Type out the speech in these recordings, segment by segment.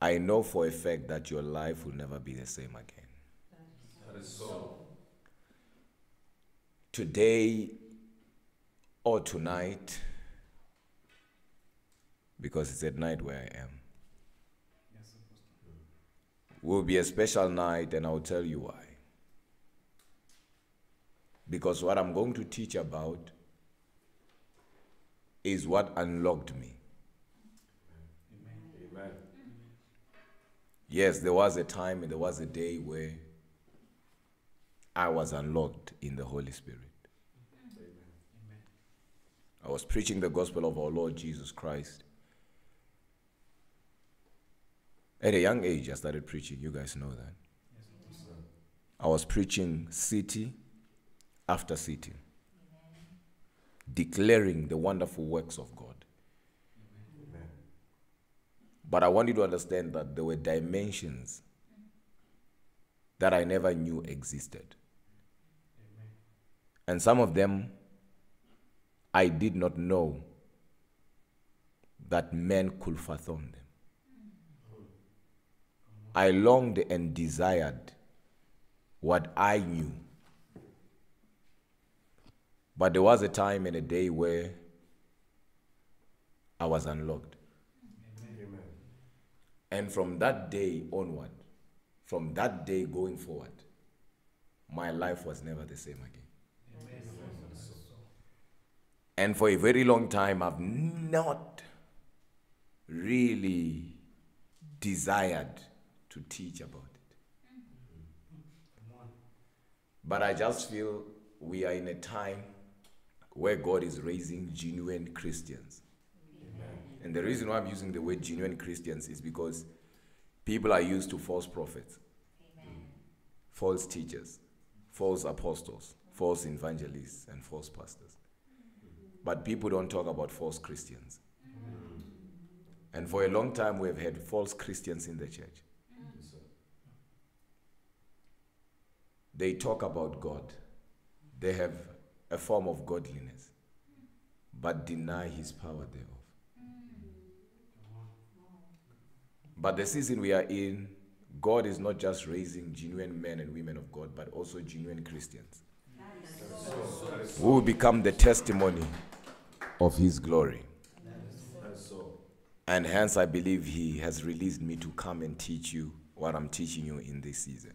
I know for a fact that your life will never be the same again. That is so. Today or tonight, because it's at night where I am, will be a special night, and I'll tell you why. Because what I'm going to teach about is what unlocked me. Amen. Yes, there was a time and there was a day where I was unlocked in the Holy Spirit. I was preaching the gospel of our Lord Jesus Christ. At a young age, I started preaching. You guys know that. I was preaching city after city, declaring the wonderful works of God. But I want you to understand that there were dimensions that I never knew existed. And some of them I did not know that men could fathom them. Mm. I longed and desired what I knew. But there was a time and a day where I was unlocked. Amen. And from that day onward, from that day going forward, my life was never the same again. And for a very long time, I've not really desired to teach about it. But I just feel we are in a time where God is raising genuine Christians. And the reason why I'm using the word genuine Christians is because people are used to false prophets, false teachers, false apostles, false evangelists, and false pastors. But people don't talk about false Christians. And for a long time, we have had false Christians in the church. They talk about God, they have a form of godliness, but deny his power thereof. But the season we are in, God is not just raising genuine men and women of God, but also genuine Christians who will become the testimony of his glory. And hence, I believe he has released me to come and teach you what I'm teaching you in this season.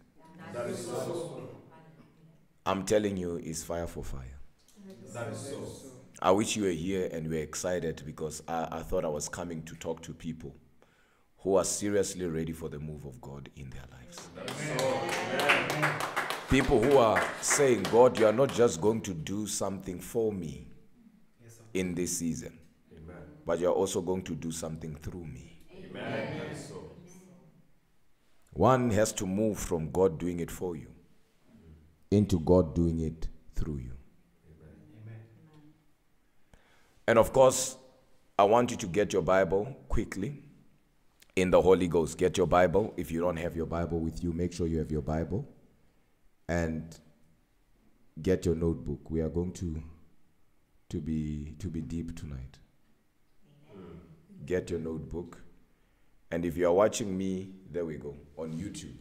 I'm telling you, it's fire for fire. I wish you were here and were excited because I, I thought I was coming to talk to people who are seriously ready for the move of God in their lives. So. People who are saying, God, you are not just going to do something for me in this season, Amen. but you are also going to do something through me. Amen. One has to move from God doing it for you into God doing it through you. And of course, I want you to get your Bible quickly in the Holy Ghost. Get your Bible. If you don't have your Bible with you, make sure you have your Bible and get your notebook. We are going to to be to be deep tonight. Get your notebook. And if you are watching me, there we go, on YouTube.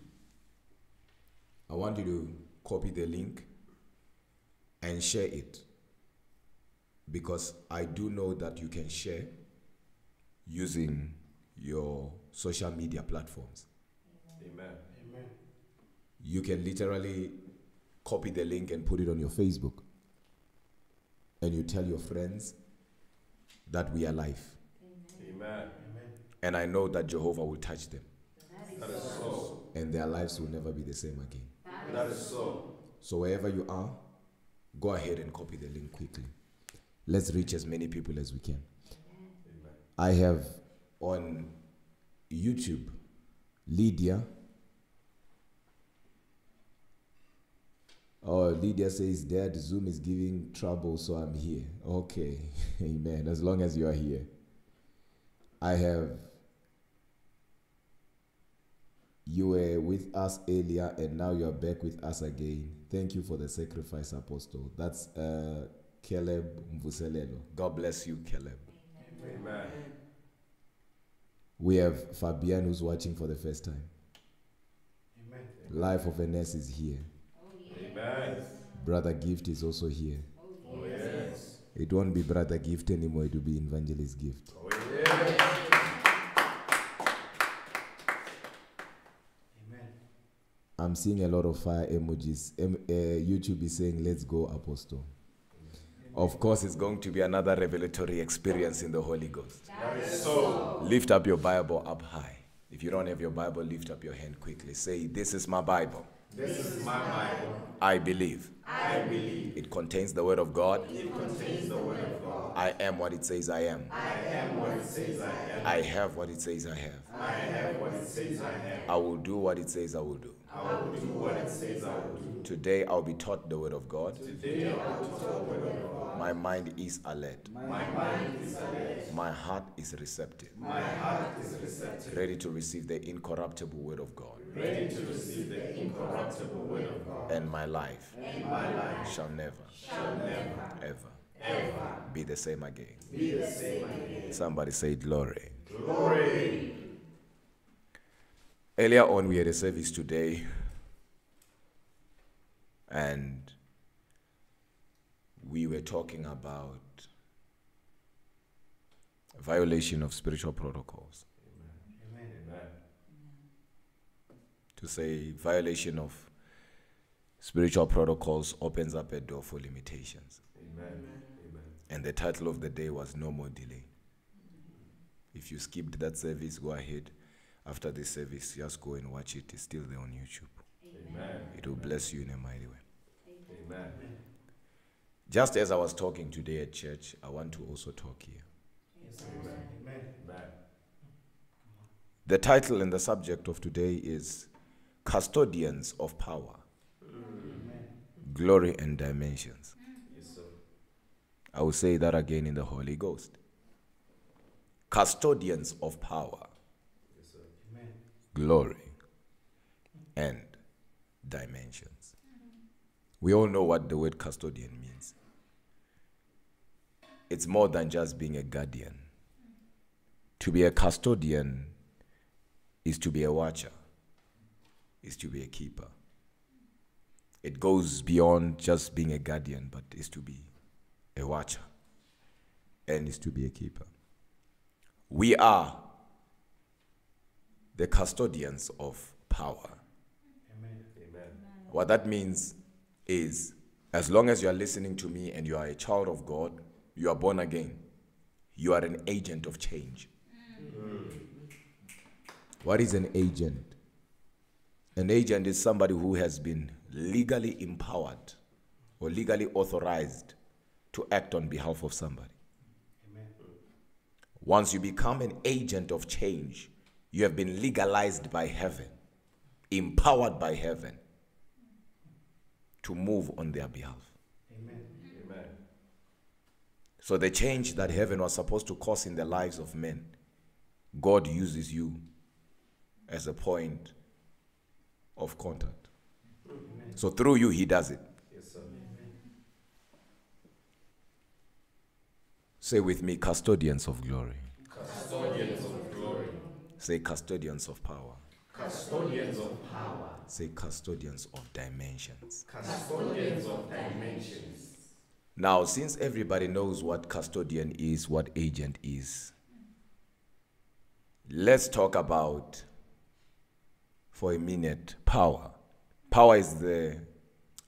I want you to copy the link and share it because I do know that you can share using your social media platforms. Amen. Amen. You can literally copy the link and put it on your Facebook. And you tell your friends that we are live. Amen. And I know that Jehovah will touch them That is so. and their lives will never be the same again. That is so. So wherever you are, go ahead and copy the link quickly. Let's reach as many people as we can. Amen. I have on YouTube Lydia. Oh, Lydia says, Dad, Zoom is giving trouble, so I'm here. Okay, amen. As long as you are here. I have, you were with us earlier and now you are back with us again. Thank you for the sacrifice, Apostle. That's uh, Caleb Mvuselelo. God bless you, Caleb. Amen. We have Fabian who's watching for the first time. Amen. Life of a nurse is here. Amen. Brother Gift is also here. Oh, yes. It won't be Brother Gift anymore, it will be Evangelist Gift. Oh, yes. Amen. I'm seeing a lot of fire emojis. Em, uh, YouTube is saying, Let's go, Apostle. Of course, it's going to be another revelatory experience in the Holy Ghost. So. Lift up your Bible up high. If you don't have your Bible, lift up your hand quickly. Say, This is my Bible. This is my Bible. I believe. I believe It contains the Word of God. it contains the Word of God. I am what it says I am. I am what it says I am. I have what it says I have. I have what it says I have. I will do what it says I will do. I will do what it says I will do. Today I'll be taught the Word of God. Today I will tell the Word of God. My mind is alert. My mind is alert. My heart is receptive. My heart is receptive. Ready to receive the incorruptible Word of God. Ready to receive the incorruptible Word of God. And my life And my life shall never, shall never, ever ever be the same again. be the same again. Somebody say glory. Glory. Earlier on, we had a service today, and we were talking about violation of spiritual protocols. To say violation of spiritual protocols opens up a door for limitations. Amen. And the title of the day was No More Delay. If you skipped that service, go ahead. After this service, just go and watch it. It's still there on YouTube. Amen. It will bless you in a mighty way. Amen. Just as I was talking today at church, I want to also talk here. The title and the subject of today is Custodians of Power, Glory and Dimensions. I will say that again in the Holy Ghost. Custodians of Power, Glory and Dimensions. We all know what the word custodian means. It's more than just being a guardian. To be a custodian is to be a watcher, is to be a keeper. It goes beyond just being a guardian, but is to be a watcher and is to be a keeper. We are the custodians of power. Amen. Amen. What that means is as long as you are listening to me and you are a child of God, you are born again, you are an agent of change. What is an agent? An agent is somebody who has been legally empowered or legally authorized to act on behalf of somebody. Amen. Once you become an agent of change, you have been legalized by heaven, empowered by heaven to move on their behalf. Amen. So, the change that heaven was supposed to cause in the lives of men, God uses you as a point of contact. So, through you, He does it. Yes. Say with me, custodians of glory. Custodians of glory. Say, custodians of power. Custodians of power. Say, custodians of dimensions. Custodians of dimensions. Now, since everybody knows what custodian is, what agent is, let's talk about, for a minute, power. Power is the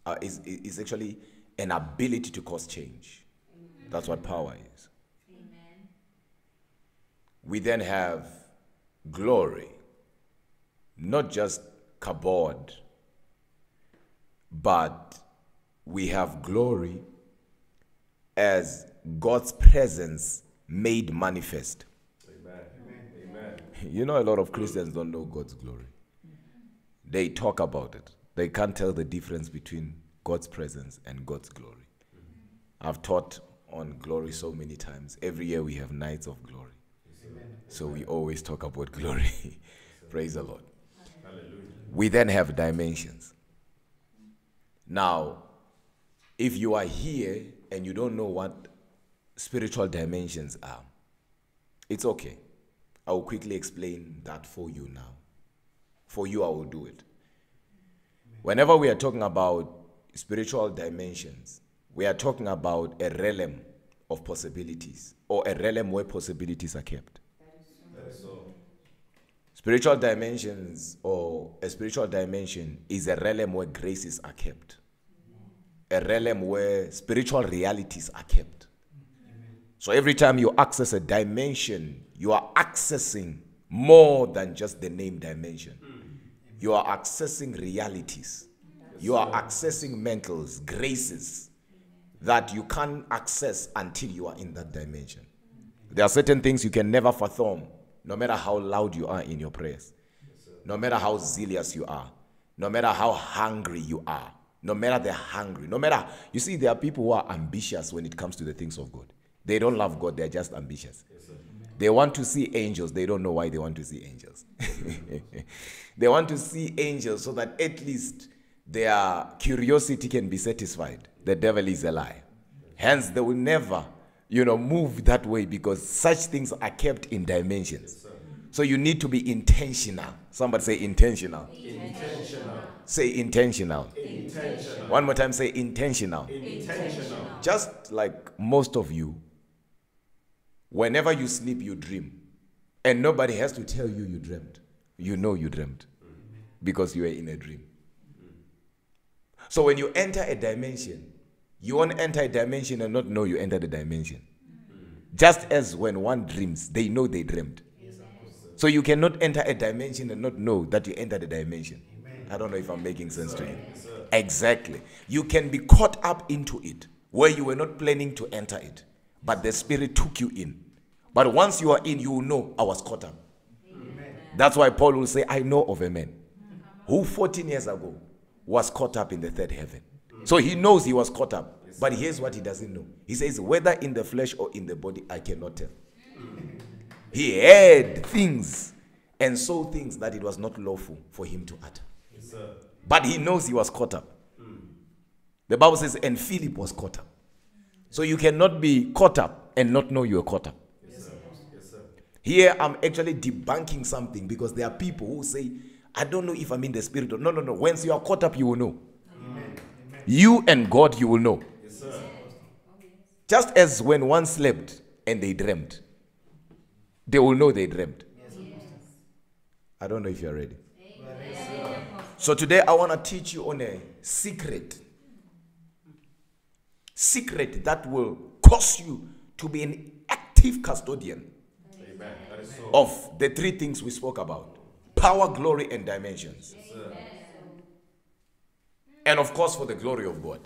uh, is is actually an ability to cause change. That's what power is. We then have glory, not just kabod, but we have glory as God's presence made manifest. Amen. Amen. You know, a lot of Christians don't know God's glory. They talk about it, they can't tell the difference between God's presence and God's glory. I've taught on glory so many times. Every year we have nights of glory. So we always talk about glory. Praise the Lord. Hallelujah. We then have dimensions. Now, if you are here and you don't know what spiritual dimensions are, it's okay. I will quickly explain that for you now. For you, I will do it. Whenever we are talking about spiritual dimensions, we are talking about a realm of possibilities or a realm where possibilities are kept. So. Spiritual dimensions or a spiritual dimension is a realm where graces are kept, a realm where spiritual realities are kept. So every time you access a dimension, you are accessing more than just the name dimension. You are accessing realities. You are accessing mentals, graces that you can't access until you are in that dimension. There are certain things you can never fathom, no matter how loud you are in your prayers, no matter how zealous you are, no matter how hungry you are, no matter they're hungry, no matter, you see, there are people who are ambitious when it comes to the things of God. They don't love God, they're just ambitious. They want to see angels. They don't know why they want to see angels. they want to see angels so that at least their curiosity can be satisfied. The devil is a lie. Hence, they will never, you know, move that way because such things are kept in dimensions. So you need to be intentional. Somebody say intentional. Intentional. Say intentional. Intentional. One more time, say intentional. Intentional. Just like most of you, whenever you sleep, you dream. And nobody has to tell you you dreamt. You know you dreamt because you are in a dream. So when you enter a dimension, you won't enter a dimension and not know you entered a dimension. Just as when one dreams, they know they dreamed. So you cannot enter a dimension and not know that you entered a dimension. I don't know if I'm making sense to you. Exactly. You can be caught up into it where you were not planning to enter it, but the Spirit took you in. But once you are in, you will know I was caught up. That's why Paul will say, I know of a man who 14 years ago was caught up in the third heaven. So he knows he was caught up. But here's what he doesn't know. He says, whether in the flesh or in the body, I cannot tell. He heard things and saw things that it was not lawful for him to utter. Yes, sir. But he knows he was caught up. Hmm. The Bible says, and Philip was caught up. So you cannot be caught up and not know you're caught up. Yes, sir. Yes, sir. Here I'm actually debunking something because there are people who say, I don't know if I'm in the spirit or no, no, no. Once you are caught up, you will know. You and God, you will know. Yes, sir. Just as when one slept and they dreamed, they will know they dreamed. I don't know if you're ready. So today I want to teach you on a secret. Secret that will cause you to be an active custodian Amen. That is so. of the three things we spoke about power, glory, and dimensions. Yes. And of course, for the glory of God.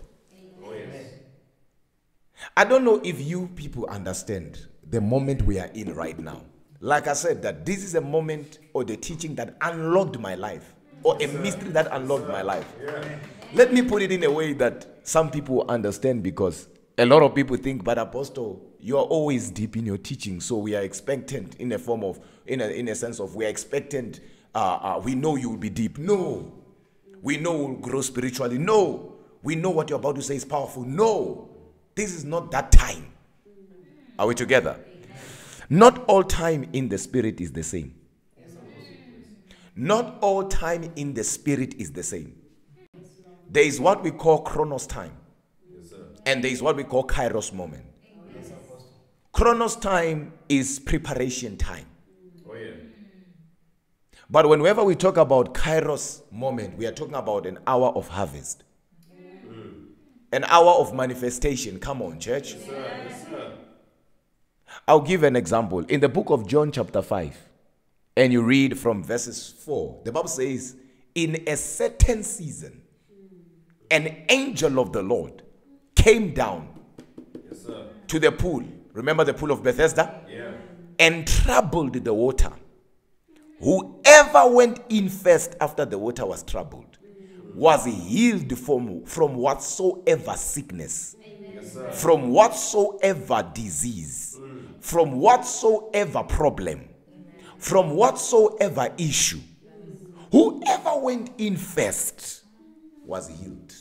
Oh, yes. I don't know if you people understand the moment we are in right now. Like I said, that this is a moment or the teaching that unlocked my life, or a mystery that unlocked my life. Let me put it in a way that some people understand because a lot of people think, but Apostle, you are always deep in your teaching, so we are expectant in a form of, in a, in a sense of, we are expectant, uh, uh, we know you will be deep. No. We know we'll grow spiritually. No. We know what you're about to say is powerful. No. This is not that time. Are we together? Not all time in the spirit is the same. Not all time in the spirit is the same. There is what we call chronos time, and there is what we call kairos moment. Chronos time is preparation time. But whenever we talk about kairos moment, we are talking about an hour of harvest, an hour of manifestation. Come on, church. Yes, sir. Yes, sir. I'll give an example. In the book of John, chapter 5, and you read from verses 4, the Bible says, In a certain season, an angel of the Lord came down Yes, to the pool. Remember the pool of Bethesda? Yeah. And troubled the water. Whoever went in first after the water was troubled was healed from, from whatsoever sickness Yes, from whatsoever disease, mm. From whatsoever problem, from whatsoever issue. Whoever went in first was healed.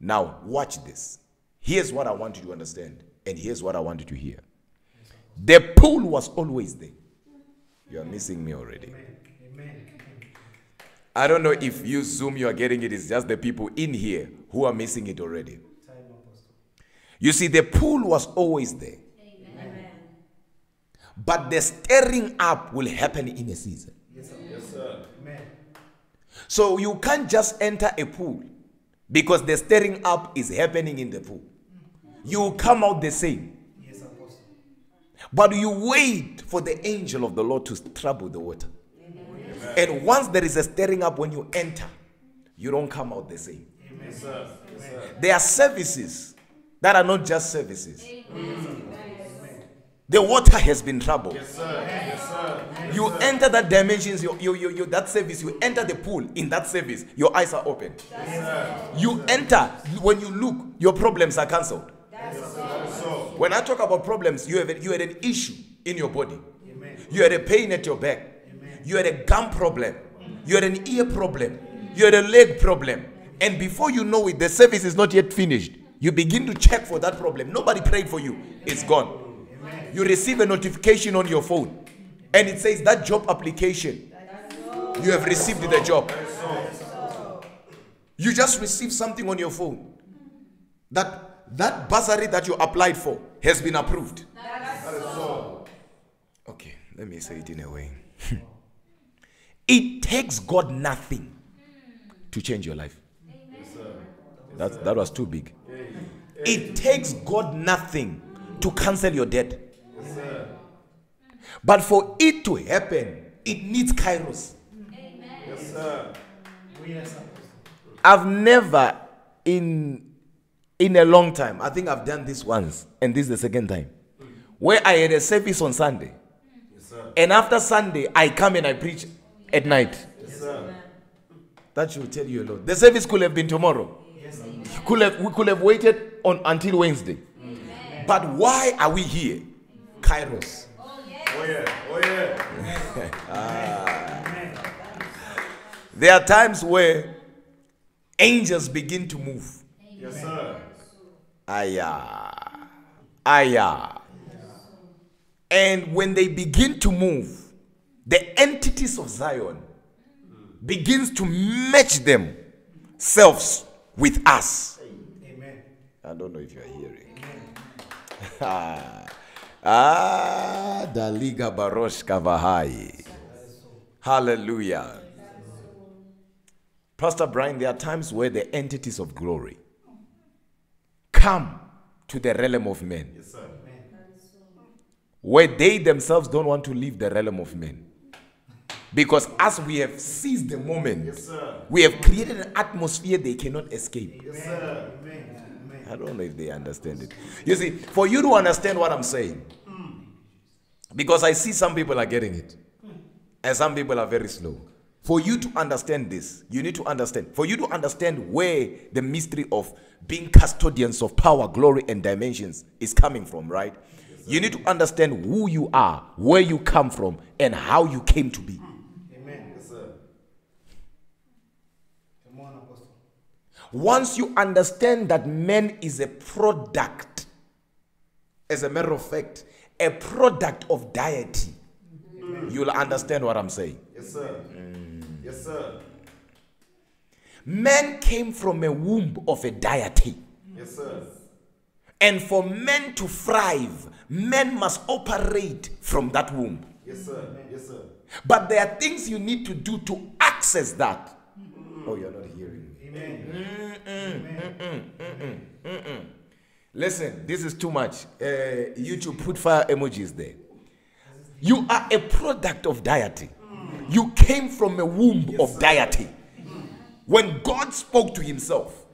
Now, watch this. Here's what I want you to understand, and here's what I want you to hear. The pool was always there. You are missing me already. I don't know if you Zoom, you are getting it. It's just the people in here who are missing it already. You see, the pool was always there. But the stirring up will happen in a season. Yes, sir. Yes, sir. Amen. So you can't just enter a pool because the stirring up is happening in the pool. You come out the same. Yes, Apostle. But you wait for the angel of the Lord to trouble the water. And once there is a stirring up when you enter, you don't come out the same. Yes, sir. Yes, sir. There are services that are not just services. The water has been troubled. Yes, sir. Yes, sir. You enter that dimensions, you, you, you, you, that service, you enter the pool in that service, your eyes are open. You enter, when you look, your problems are cancelled. So, When I talk about problems, you, have a, you had an issue in your body. Amen. You had a pain at your back. You had a gum problem. You had an ear problem. You had a leg problem. And before you know it, the service is not yet finished. You begin to check for that problem. Nobody prayed for you. It's gone. You receive a notification on your phone. And it says that job application. You have received the job. You just received something on your phone. That that bursary that you applied for has been approved. Okay, let me say it in a way. it takes God nothing to change your life. That, that was too big. It takes God nothing to cancel your debt. But for it to happen, it needs kairos. yes, sir. Oh, yes, Apostle. I've never in in a long time. I think I've done this once, and this is the second time, where I had a service on Sunday, Yes, sir. and after Sunday I come and I preach at night. Yes, sir. That should tell you a lot. The service could have been tomorrow. Yes, sir. Could have, we could have waited on until Wednesday. But why are we here? Kairos. Oh, yeah. Oh, yeah. There are times where angels begin to move. Yes, sir. Aya. Aya. And when they begin to move, the entities of Zion begins to match themselves with us. Amen. I don't know if you are hearing. Ah. Ah, Daliga Barosh Kavahai. Hallelujah. Pastor Brian, there are times where the entities of glory come to the realm of men, Yes, sir. where they themselves don't want to leave the realm of men. Because as we have seized the moment, Yes, sir. we have created an atmosphere they cannot escape. Yes, sir. Amen. Amen. I don't know if they understand it. You see, for you to understand what I'm saying, because I see some people are getting it, and some people are very slow. For you to understand this, you need to understand. For you to understand where the mystery of being custodians of power, glory, and dimensions is coming from, right? You need to understand who you are, where you come from, and how you came to be. Amen. Yes, sir. Come on, Apostle. Once you understand that man is a product, as a matter of fact, a product of deity, you'll understand what I'm saying. Yes, sir. Mm. Yes, sir. Man came from a womb of a deity. Yes, sir. And for men to thrive, men must operate from that womb. Yes, sir. Yes, sir. But there are things you need to do to access that. Oh, you're not me. Amen. Listen, this is too much. Uh, YouTube, put fire emojis there. You are a product of deity. You came from a womb of deity. When God spoke to himself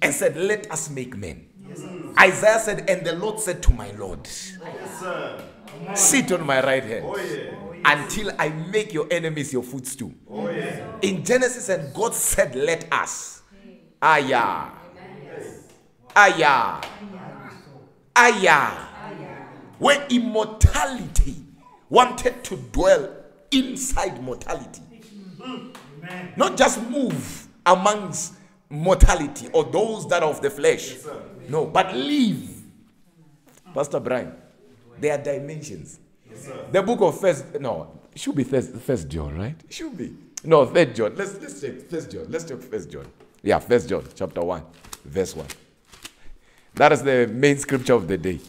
and said, Let us make men. Isaiah said, And the Lord said to my Lord, Yes. Sit on my right hand Oh, yeah. until I make your enemies your footstool. Oh, yeah. In Genesis, and God said, Let us. Aya. Aya. Aya. Where immortality wanted to dwell inside mortality. Amen. Not just move amongst mortality or those that are of the flesh. No, but live. Pastor Brian, there are dimensions. Yes. The book of First, no, should be first, first John, right? Should be. No, third John. Let's let's check first John. Let's check first John. Yeah, first John, chapter one, verse one. That is the main scripture of the day.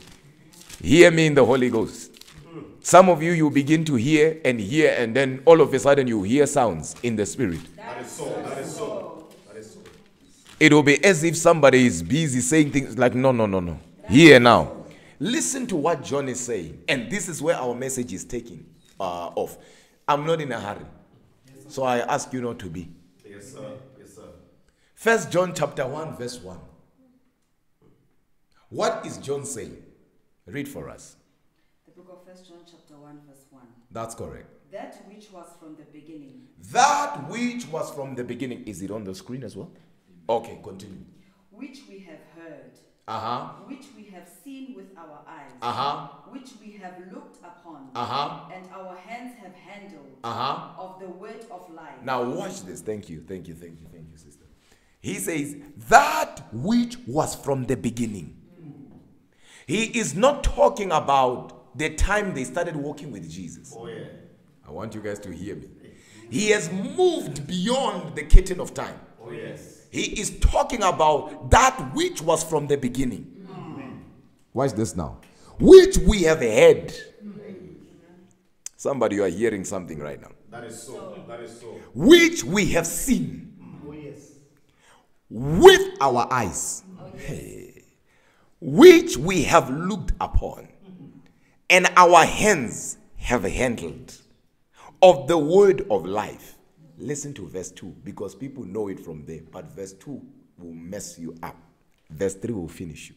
Hear me in the Holy Ghost. Some of you, you begin to hear and hear, and then all of a sudden you hear sounds in the spirit. That is so. That is so. That is so. It will be as if somebody is busy saying things like, no, no, no, no. Here now. Listen to what John is saying. And this is where our message is taking uh, off. I'm not in a hurry. So I ask you not to be. Yes, sir. Yes, sir. First John chapter 1, verse 1. What is John saying? Read for us. The book of First John chapter 1 verse 1. That's correct. That which was from the beginning, That which was from the beginning. Is it on the screen as well? Okay, continue. which we have heard, Uh huh. which we have seen with our eyes, Uh huh. which we have looked upon, Uh huh. and our hands have handled Uh huh. of the word of life. Now watch this. Thank you. Thank you. Thank you. Thank you, sister. He says, that which was from the beginning. He is not talking about the time they started walking with Jesus. Oh, yeah. I want you guys to hear me. He has moved beyond the curtain of time. Oh, yes. He is talking about that which was from the beginning. Watch this now. Which we have heard. Somebody, you are hearing something right now. That is so. That is so. Which we have seen. With our eyes, which we have looked upon, and our hands have handled of the word of life. Listen to verse 2 because people know it from there, but verse 2 will mess you up. Verse 3 will finish you.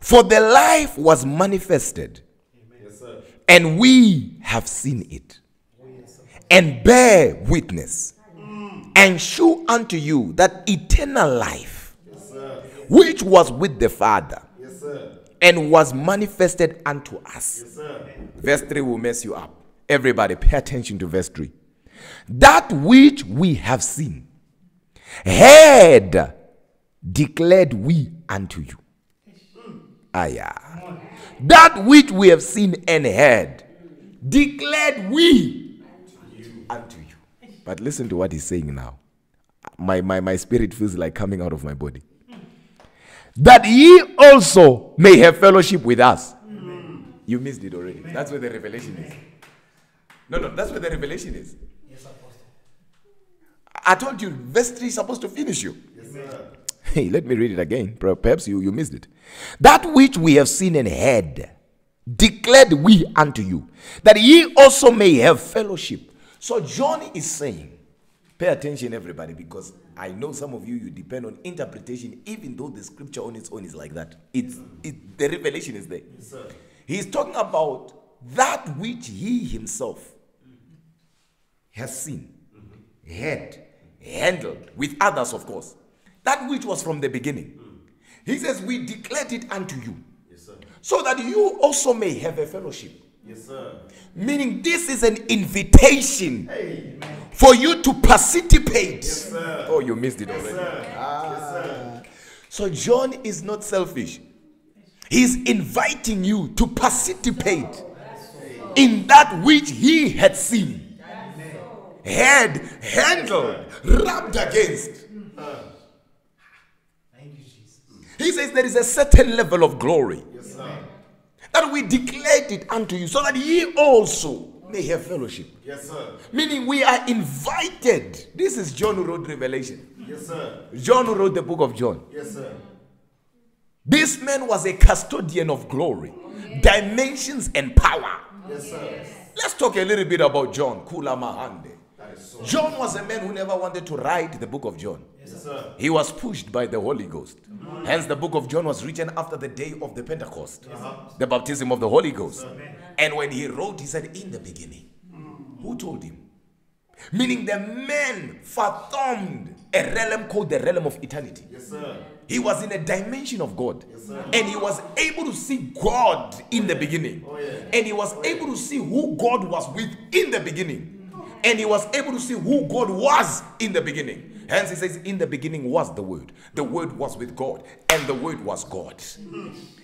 For the life was manifested, Yes, and we have seen it, and bear witness, and show unto you that eternal life Yes, which was with the Father Yes, and was manifested unto us. Yes. Verse 3 will mess you up. Everybody, pay attention to verse 3. That which we have seen, heard, declared we unto you. Ah, yeah. That which we have seen and heard, declared we unto you. But listen to what he's saying now. My, my, my spirit feels like coming out of my body. That ye also may have fellowship with us. You missed it already. That's where the revelation is. No, no, that's where the revelation is. Yes, Apostle. I told you, verse 3 is supposed to finish you. Yes, sir. Hey, let me read it again. Perhaps you, you missed it. That which we have seen and heard, declared we unto you, that ye also may have fellowship. So John is saying, pay attention, everybody, because I know some of you you depend on interpretation, even though the scripture on its own is like that. It's it, the revelation is there. Yes, sir. He's talking about that which he himself has seen, heard, handled, with others, of course. That which was from the beginning. He says, We declared it unto you, Yes, sir. so that you also may have a fellowship. Yes, sir. Meaning, this is an invitation Hey. for you to participate. Yes, sir. Oh, you missed it Yes, already. sir. Ah. Yes, sir. So, John is not selfish. He's inviting you to participate in that which he had seen, had handled, rubbed against. Thank you, Jesus. He says there is a certain level of glory. That we declared it unto you so that ye also may have fellowship. Yes, sir. Meaning we are invited. This is John who wrote Revelation. Yes, sir. John who wrote the book of John. Yes, sir. This man was a custodian of glory, dimensions, and power. Yes, sir. Let's talk a little bit about John, Kula Mahande. That is so. John was a man who never wanted to write the book of John. Yes, sir. He was pushed by the Holy Ghost. Hence, the book of John was written after the day of the Pentecost, uh-huh. the baptism of the Holy Ghost. And when he wrote, he said, In the beginning. Who told him? Meaning, the man fathomed a realm called the realm of eternity. Yes, sir. He was in a dimension of God. Yes, sir. And he was able to see God in the beginning. Oh, yeah. And he was oh, able to see who God was with in the beginning. And he was able to see who God was in the beginning. Hence, he says, In the beginning was the Word. The Word was with God, and the Word was God.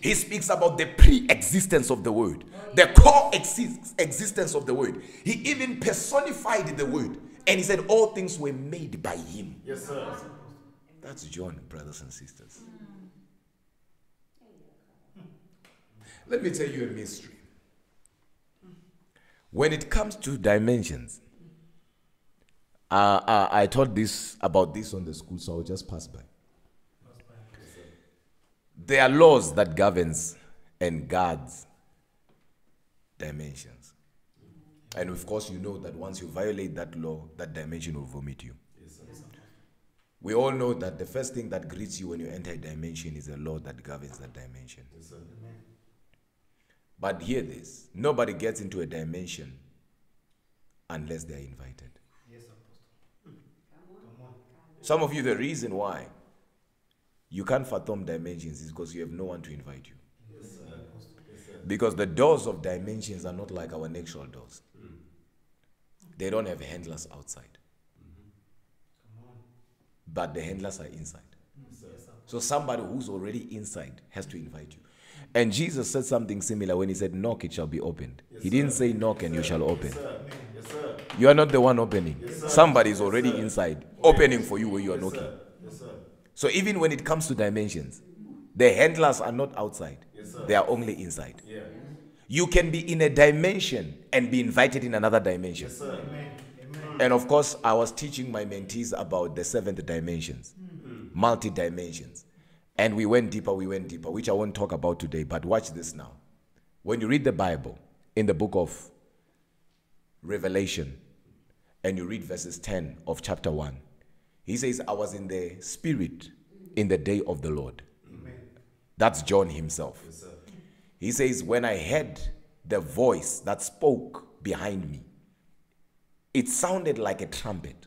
He speaks about the pre existence of the Word, the core exist- existence of the Word. He even personified the Word, and he said, All things were made by Him. Yes, sir. That's John, brothers and sisters. Let me tell you a mystery. When it comes to dimensions, uh, I taught this about this on the school, so I'll just pass by. There are laws that governs and guards dimensions. And of course, you know that once you violate that law, that dimension will vomit you. We all know that the first thing that greets you when you enter a dimension is a law that governs that dimension. But hear this nobody gets into a dimension unless they are invited. Yes, Apostle. Come on. Some of you, the reason why you can't fathom dimensions is because you have no one to invite you. Yes, sir. Yes, sir. Because the doors of dimensions are not like our natural doors, mm. they don't have handlers outside, mm-hmm. Come on. but the handlers are inside. Mm, yes. So somebody who's already inside has to invite you. And Jesus said something similar when he said, Knock, it shall be opened. He didn't sir. say, Knock and you shall open. You are not the one opening. Yes. Somebody is already sir. inside, opening for you when you are Yes, knocking. sir. Yes. So even when it comes to dimensions, the handlers are not outside, Yes, they are only inside. Yeah. You can be in a dimension and be invited in another dimension. Yes. Amen. And of course, I was teaching my mentees about the seventh dimensions, multi dimensions. And we went deeper, we went deeper, which I won't talk about today. But watch this now. When you read the Bible in the book of Revelation, and you read verses 10 of chapter 1, he says, I was in the spirit in the day of the Lord. Amen. That's John himself. Yes. He says, When I heard the voice that spoke behind me, it sounded like a trumpet.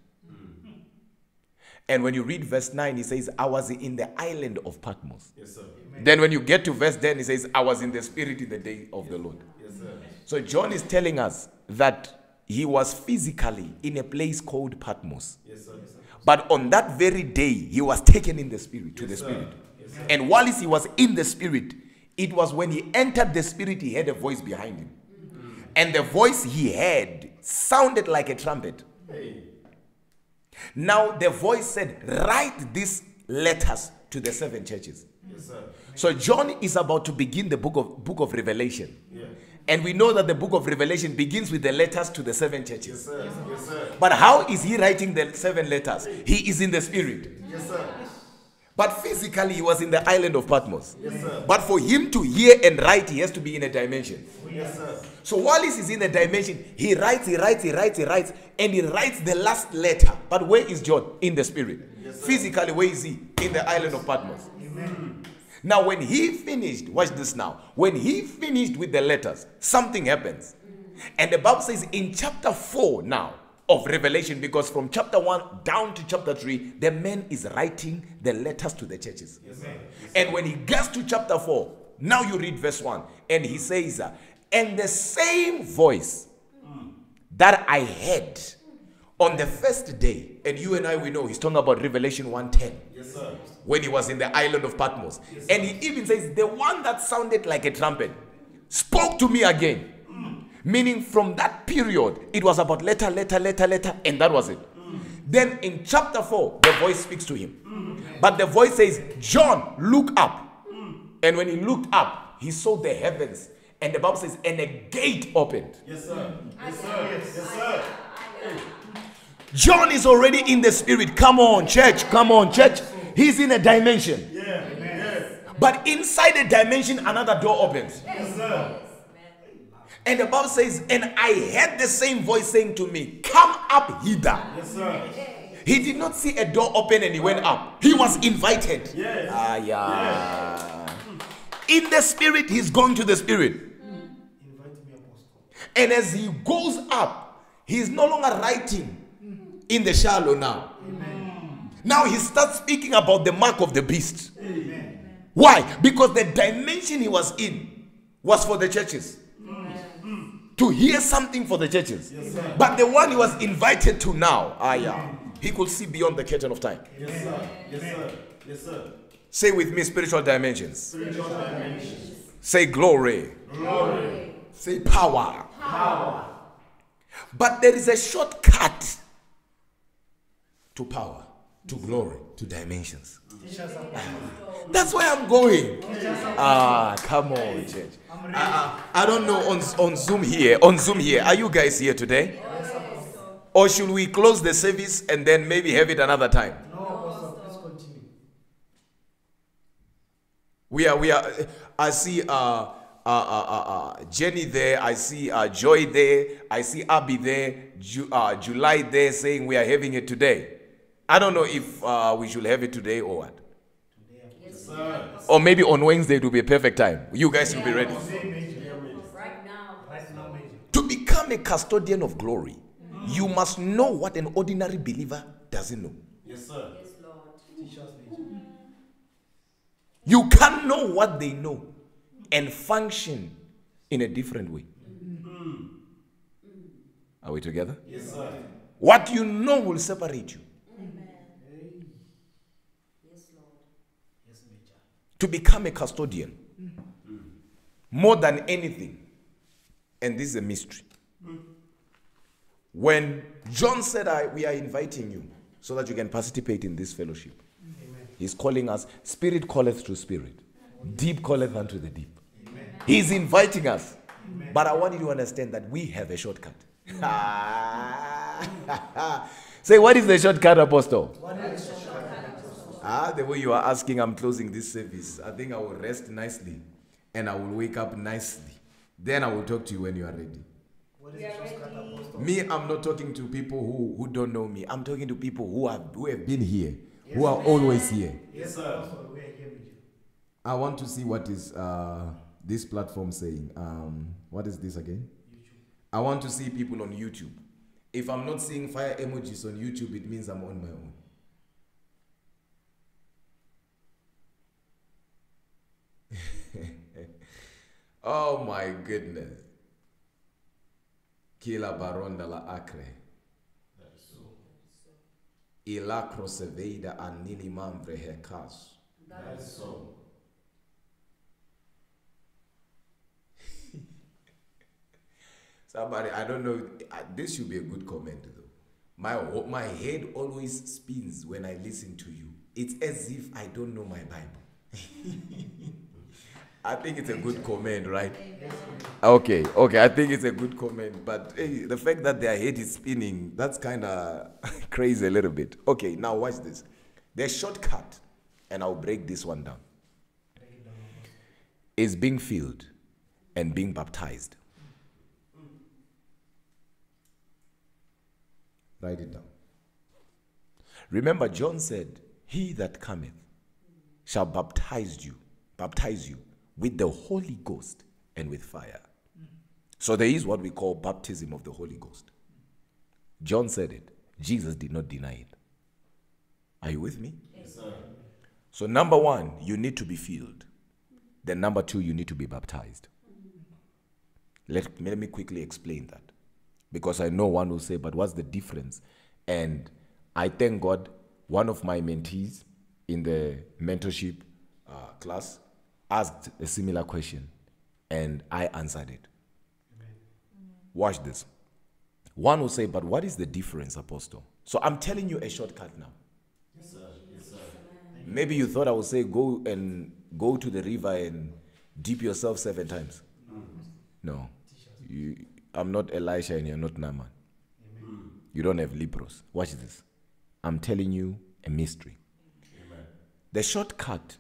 And when you read verse 9, he says, I was in the island of Patmos. Yes, sir. Then when you get to verse 10, he says, I was in the spirit in the day of the Lord. Yes, sir. So John is telling us that he was physically in a place called Patmos. Yes, sir. But on that very day, he was taken in the spirit, to Yes, the sir. spirit. Yes, sir. And while he was in the spirit, it was when he entered the spirit, he heard a voice behind him. Mm-hmm. And the voice he heard sounded like a trumpet. Hey. Now the voice said, Write these letters to the seven churches. Yes, sir. So John is about to begin the book of book of Revelation. And we know that the book of Revelation begins with the letters to the seven Yes, churches. sir. Yes, sir. But how is he writing the seven letters? He is in the spirit. Yes, sir. But physically, he was in the island of Patmos. Yes, sir. But for him to hear and write, he has to be in a dimension. Yes, sir. So while he's in a dimension, he writes, he writes, he writes, he writes, and he writes the last letter. But where is John? In the spirit. Yes. Physically, where is he? In the island of Patmos. Now, when he finished, watch this now. When he finished with the letters, something happens. And the Bible says in chapter 4 now of Revelation, because from chapter 1 down to chapter 3, the man is writing the letters to the churches. Yes. And when he gets to chapter 4, now you read verse 1, and he says, And the same voice that I heard on the first day, and you and I, we know he's talking about Revelation 1:10 Yes, sir. when he was in the island of Patmos. and he even says, The one that sounded like a trumpet spoke to me again. Mm. Meaning, from that period, it was about letter, letter, letter, letter, and that was it. Mm. Then in chapter 4, the voice speaks to him. Mm. But the voice says, John, look up. And when he looked up, he saw the heavens. And the Bible says, and a gate opened. Yes, sir. Yes, sir. Yes, sir. John is already in the spirit. Come on, church. Come on, church. He's in a dimension. Yeah. Yes. But inside the dimension, another door opens. Yes, sir. And the Bible says, and I heard the same voice saying to me, Come up hither. Yes, sir. He did not see a door open and he went up. He was invited. Yes. Ah, yeah. In the spirit, he's going to the spirit. Apostle. And as he goes up, he's no longer writing in the shallow now. Now he starts speaking about the mark of the beast. Amen. Why? Because the dimension he was in was for the churches. to hear something for the churches. Yes, sir. But the one he was invited to now, ah, yeah, he could see beyond the curtain of time. Yes, sir. Yes, sir. Yes, sir. Say with me spiritual dimensions. Spiritual dimensions. Say glory. Glory. Say power. Power. But there is a shortcut to power, to glory, to dimensions. Teach us Apostle. That's where I'm going. Ah, come on, church. I, I, I don't know on, on Zoom here. On Zoom here, are you guys here today? Or should we close the service and then maybe have it another time? No, Apostle, please continue. We are, we are. I see uh, uh, uh, uh, uh, Jenny there. I see uh, Joy there. I see Abby there. Ju- uh, July there saying we are having it today. I don't know if uh, we should have it today or what. Yes, sir. Or maybe on Wednesday it will be a perfect time. You guys will be ready. Right now. Right now. To become a custodian of glory, you must know what an ordinary believer doesn't know. Yes, sir. Yes, Lord. Teach us. You can't know what they know and function in a different way. Are we together? Yes, sir. What you know will separate you. Yes, Lord. Yes, major. To become a custodian, more than anything, and this is a mystery. When John said, I, We are inviting you so that you can participate in this fellowship, he's calling us, Spirit calleth to spirit, deep calleth unto the deep. He's inviting us. But I want you to understand that we have a shortcut. Say, what is the shortcut, Apostle? What is the shortcut, Apostle? Ah, the way you are asking, I'm closing this service. I think I will rest nicely and I will wake up nicely. Then I will talk to you when you are ready. What is the shortcut, Apostle? Me, I'm not talking to people who, who don't know me. I'm talking to people who have who have been here, who are always here. Yes, sir. We are here, major. I want to see what is uh, this platform saying. Um, what is this again? YouTube. I want to see people on YouTube. If I'm not seeing fire emojis on YouTube, it means I'm on my own. oh my goodness. Kila baronda la acre. That is so. Ilacro seveida anili mamvre hecas. That is so. Somebody, I don't know. This should be a good comment though. My my head always spins when I listen to you. It's as if I don't know my Bible. I think it's a good comment, right? Okay, okay. I think it's a good comment, but hey, the fact that their head is spinning, that's kind of crazy a little bit. Okay, now watch this. There's shortcut, and I'll break this one down. Is being filled and being baptized. Write it down. Remember, John said, He that cometh shall baptize you, baptize you with the Holy Ghost and with fire. So there is what we call baptism of the Holy Ghost. John said it. Jesus did not deny it. Are you with me? Yes, sir. So, number one, you need to be filled. Then, number two, you need to be baptized. Let, let me quickly explain that. Because I know one will say, but what's the difference? And I thank God, one of my mentees in the mentorship uh, class asked a similar question, and I answered it. Watch this. One will say, but what is the difference, Apostle? So I'm telling you a shortcut now. Yes, sir. Yes, sir. Maybe you thought I would say go and go to the river and dip yourself seven times. Mm-hmm. No. You, I'm not Elisha and you're not Naaman. Mm-hmm. You don't have lepros. Watch this. I'm telling you a mystery. Amen. The shortcut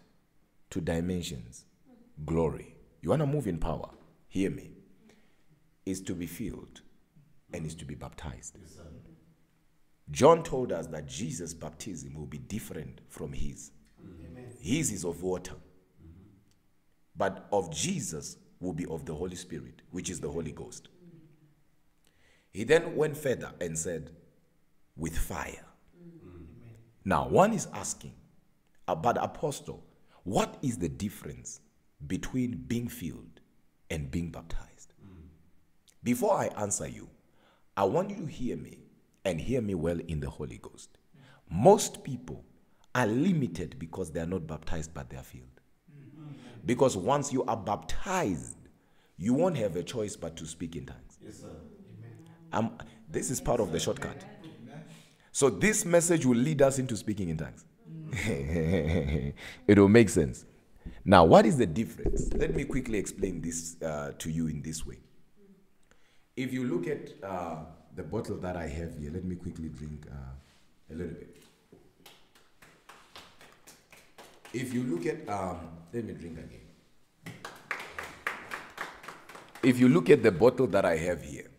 to dimensions, glory. You want to move in power? Hear me. Is to be filled and is to be baptized. John told us that Jesus' baptism will be different from his. Amen. His is of water. But of Jesus will be of the Holy Spirit, which is the Holy Ghost. He then went further and said, with fire. Mm. Now, one is asking, about but Apostle, what is the difference between being filled and being baptized? Before I answer you, I want you to hear me and hear me well in the Holy Ghost. Most people are limited because they are not baptized but they are filled. Because once you are baptized, you won't have a choice but to speak in tongues. Yes, sir. Um, this is part of the shortcut. So this message will lead us into speaking in tongues. it will make sense. Now, what is the difference? Let me quickly explain this uh, to you in this way. If you look at uh, the bottle that I have here, let me quickly drink uh, a little bit. If you look at, um, let me drink again. If you look at the bottle that I have here,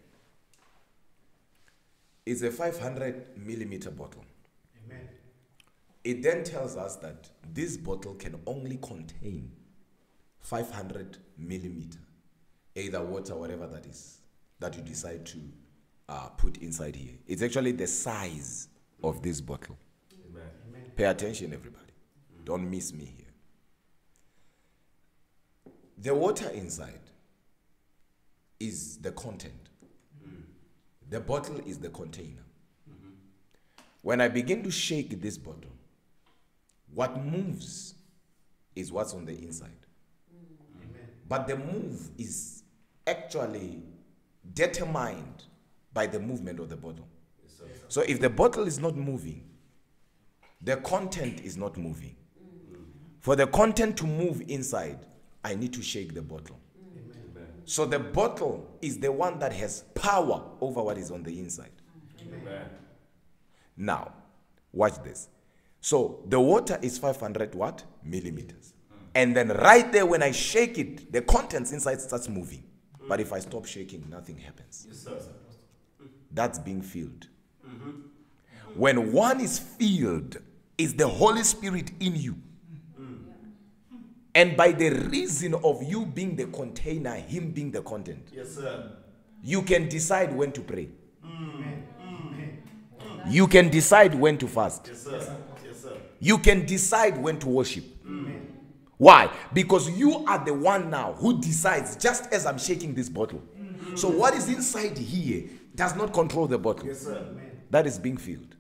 it's a 500 millimeter bottle. It then tells us that this bottle can only contain 500 millimeter, either water, whatever that is, that you decide to uh, put inside here. It's actually the size of this bottle. Amen. Pay attention, everybody. Don't miss me here. The water inside is the content, the bottle is the container. When I begin to shake this bottle, what moves is what's on the inside. Amen. But the move is actually determined by the movement of the bottle. Yes, sir. So if the bottle is not moving, the content is not moving. Mm. For the content to move inside, I need to shake the bottle. Amen. So the bottle is the one that has power over what is on the inside. Amen. Now, watch this. So the water is 500 what? Millimeters. And then right there when I shake it, the contents inside starts moving. But if I stop shaking, nothing happens. Yes, sir. That's being filled. Mm-hmm. When one is filled, is the Holy Spirit in you. Mm. And by the reason of you being the container, Him being the content, Yes, sir. you can decide when to pray. Mm. Amen. Amen. Mm. You can decide when to fast. Yes, sir. Yes, sir. You can decide when to worship. Why? Because you are the one now who decides, just as I'm shaking this bottle. So, what is inside here does not control the bottle. Yes, sir. That is being filled.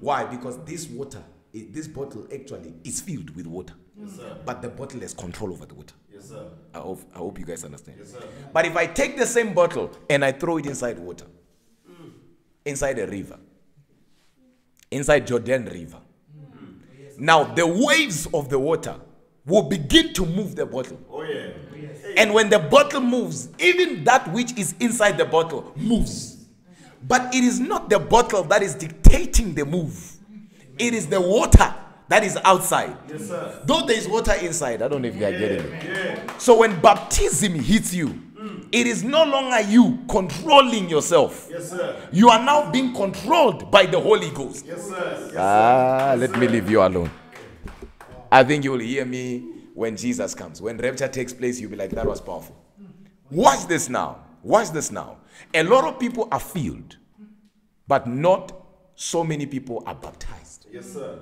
Why? Because this water, eh, this bottle actually is filled with water. Yes, sir. But the bottle has control over the water. Yes, sir. I hope, I hope you guys understand. Yes, sir. But if I take the same bottle and I throw it inside water, mm. inside a river, inside Jordan River, now the waves of the water will begin to move the bottle. Oh, yeah. And when the bottle moves, even that which is inside the bottle moves. But it is not the bottle that is dictating the move, it is the water that is outside. Yes, sir. Though there is water inside, I don't know if you are getting it. Yeah. So when baptism hits you, it is no longer you controlling yourself. Yes, sir. You are now being controlled by the Holy Ghost. Yes, sir. Yes, Ah, let me leave you alone. I think you will hear me when Jesus comes. When rapture takes place, you'll be like, that was powerful. Watch this now. Watch this now. A lot of people are filled, but not so many people are baptized. Yes, sir.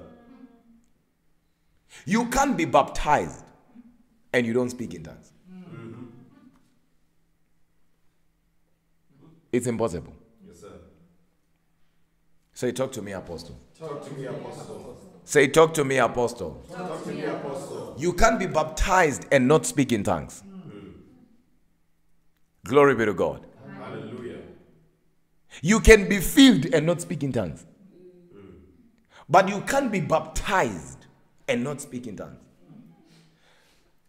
You can't be baptized and you don't speak in tongues. It's impossible. Yes, sir. Say, talk to me, Apostle. Talk to me, Apostle. Say, talk to me, Apostle. Talk to me, Apostle. You can't be baptized and not speak in tongues. Hmm. Glory be to God. Hallelujah. You can be filled and not speak in tongues. Hmm. But you can't be baptized and not speak in tongues.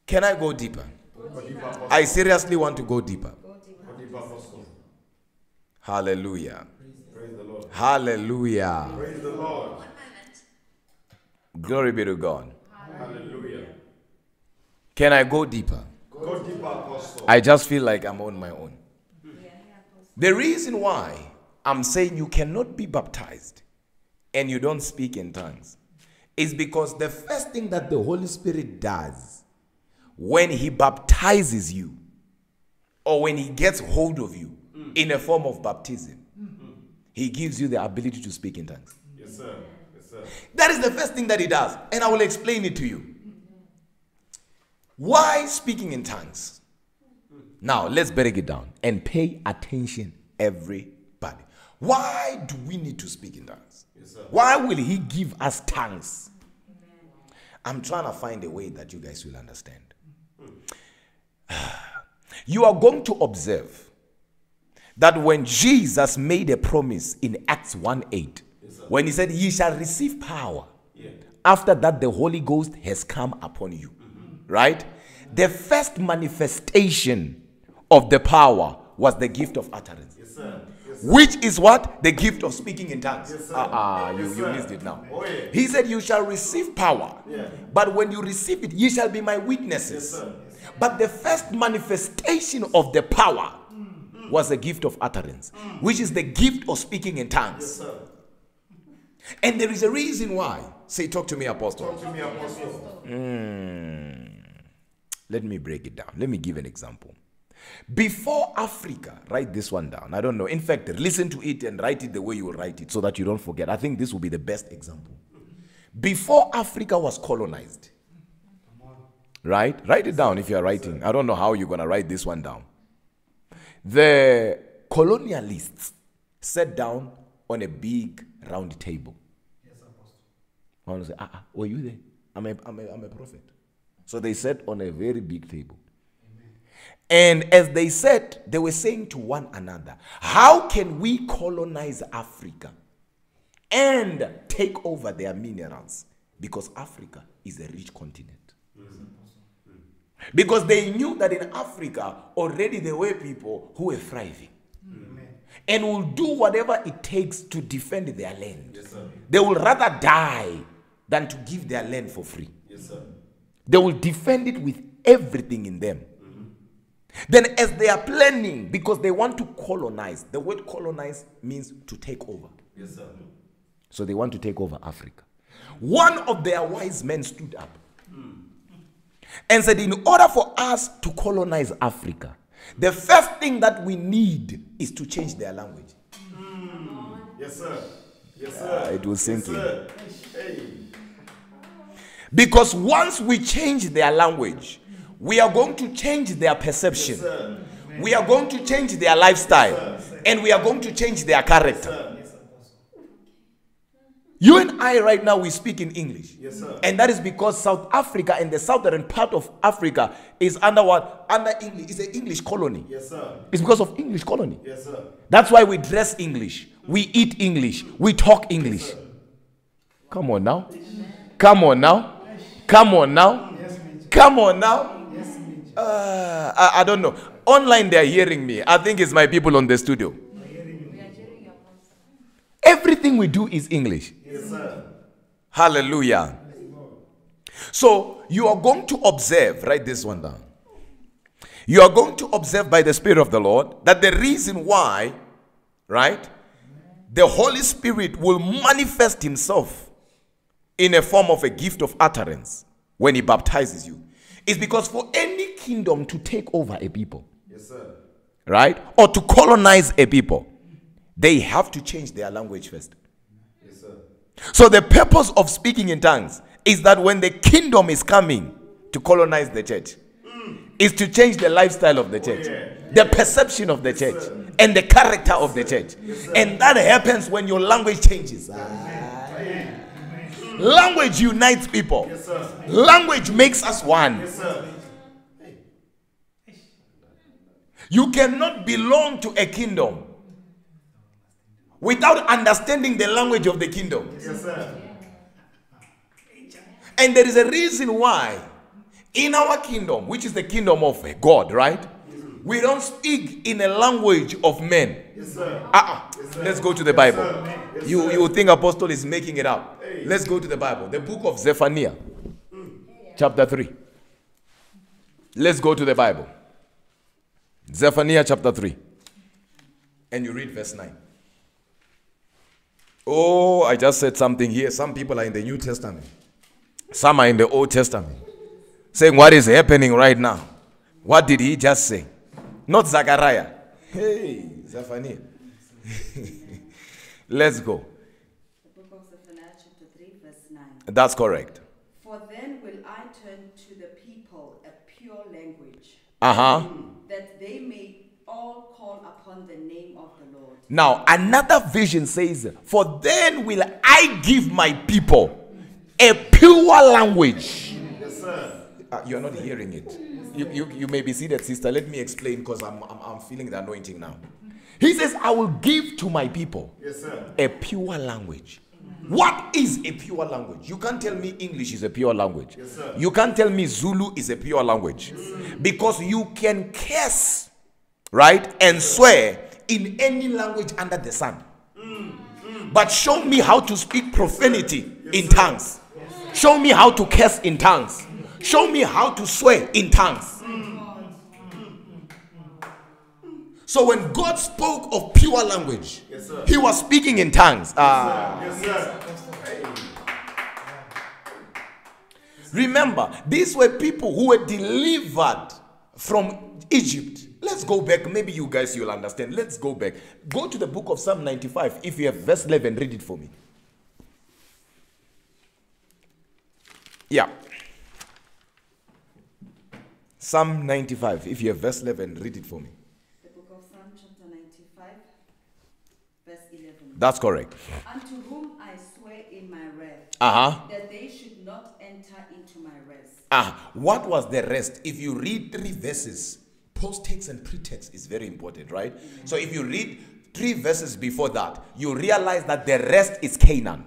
Can I go deeper? Go deeper, I seriously want to go deeper. Go deeper, Apostle. Hallelujah. Praise the Lord. Hallelujah. Praise the Lord. Glory be to God. Hallelujah. Can I go deeper? Go deeper, Apostle. I just feel like I'm on my own. The reason why I'm saying you cannot be baptized and you don't speak in tongues is because the first thing that the Holy Spirit does when He baptizes you or when He gets hold of you in a form of baptism, He gives you the ability to speak in tongues. Yes, sir. Yes, sir. That is the first thing that He does, and I will explain it to you. Why speaking in tongues? Now, let's break it down and pay attention, everybody. Why do we need to speak in tongues? Yes, Why will He give us tongues? I'm trying to find a way that you guys will understand. You are going to observe that when Jesus made a promise in Acts 1 8, when he said, Ye shall receive power, after that the Holy Ghost has come upon you, right? The first manifestation of the power was the gift of utterance. Yes, sir. Yes, Which is what? The gift of speaking in tongues. Yes, sir. Ah, ah, you, Yes, you sir. missed it now. Oh, yeah. He said, You shall receive power. Yeah. But when you receive it, ye shall be my witnesses. Yes, sir. But the first manifestation of the power was the gift of utterance, which is the gift of speaking in tongues. Yes, sir. And there is a reason why. Say, talk to me, Apostle. Talk to me, Apostle. Hmm. Let me break it down. Let me give an example. Before Africa, write this one down. I don't know. In fact, listen to it and write it the way you will write it so that you don't forget. I think this will be the best example. Before Africa was colonized, right? Write it down if you are writing. I don't know how you're going to write this one down. The colonialists sat down on a big round table. Yes, Apostle. One will say, ah, ah, were you there? I'm a, I'm, a, I'm a prophet. So they sat on a very big table. And as they sat, they were saying to one another, How can we colonize Africa and take over their minerals? Because Africa is a rich continent. Because they knew that in Africa already there were people who were thriving Amen. and will do whatever it takes to defend their land. Yes, sir. They will rather die than to give their land for free. Yes, sir. They will defend it with everything in them. Mm-hmm. Then, as they are planning, because they want to colonize, the word colonize means to take over. Yes, sir. So they want to take over Africa. One of their wise men stood up and said, In order for us to colonize Africa, the first thing that we need is to change their language. Hmm. Yes, sir. Yes, sir. it will sink yes, Hey. Because once we change their language, we are going to change their perception. Sir. We are going to change their lifestyle. And we are going to change their character. Yes. You and I, right now, we speak in English. Yes, sir. And that is because South Africa and the southern part of Africa is under what? Under English. It's an English colony. Yes, sir. It's because of English colony. Yes, sir. That's why we dress English. We eat English. We talk English. Come on now. Come on now. Come on now. Yes, Come on now. Yes. Uh, I, I don't know. Online, they're hearing me. I think it's my people on the studio. We're hearing you. We are hearing your voice. Everything we do is English. Yes, sir. Hallelujah. So you are going to observe, write this one down. You are going to observe by the Spirit of the Lord that the reason why, right, the Holy Spirit will manifest Himself in a form of a gift of utterance when He baptizes you is because for any kingdom to take over a people, Yes, sir. right, or to colonize a people, they have to change their language first. Yes, sir. So the purpose of speaking in tongues is that when the kingdom is coming to colonize the church, is to change the lifestyle of the church, oh, the perception of the church, and the character of the church. And that happens when your language changes. Language unites people. Yes, sir. Language makes us one. Yes, sir. You cannot belong to a kingdom without understanding the language of the kingdom. Yes, sir. And there is a reason why in our kingdom, which is the kingdom of God, right? We don't speak in a language of men. Yes, sir. Uh-uh. Let's go to the Bible. Yes, You, you think Apostle is making it up. Let's go to the Bible. The book of Zephaniah, chapter 3. Let's go to the Bible. Zephaniah chapter 3. And you read verse 9. Oh, I just said something here. Some people are in the New Testament, some are in the Old Testament. Saying, What is happening right now? What did he just say? Not Zachariah. Hey, Zephaniah. Let's go. The book of Zephaniah, chapter 3, verse 9. That's correct. For then will I turn to the people a pure language, Uh huh. that they may all call upon the name of the Lord. Now, another vision says, For then will I give my people a pure language. Yes, sir. Uh, you're not hearing it. You, you, you may be seated, sister. Let me explain because I'm, I'm, I'm feeling the anointing now. He says, I will give to my people Yes, sir. a pure language. What is a pure language? You can't tell me English is a pure language. Yes, sir. You can't tell me Zulu is a pure language. Because you can curse, right, and swear in any language under the sun. But show me how to speak profanity in tongues. Show me how to curse in tongues. Show me how to swear in tongues. So when God spoke of pure language, Yes, sir. he was speaking in tongues. Ah. Yes, sir. Remember, these were people who were delivered from Egypt. Let's go back. Maybe you guys you'll understand. Let's go back. Go to the book of Psalm 95. If you have verse 11, read it for me. Yeah. Psalm 95. If you have verse 11, read it for me. The book of Psalm, chapter 95, verse 11. That's correct. Unto whom I swear in my wrath, Uh huh. that they should not enter into my rest. Ah, what was the rest? If you read three verses, post text and pretext is very important, right? So if you read three verses before that, you realize that the rest is Canaan.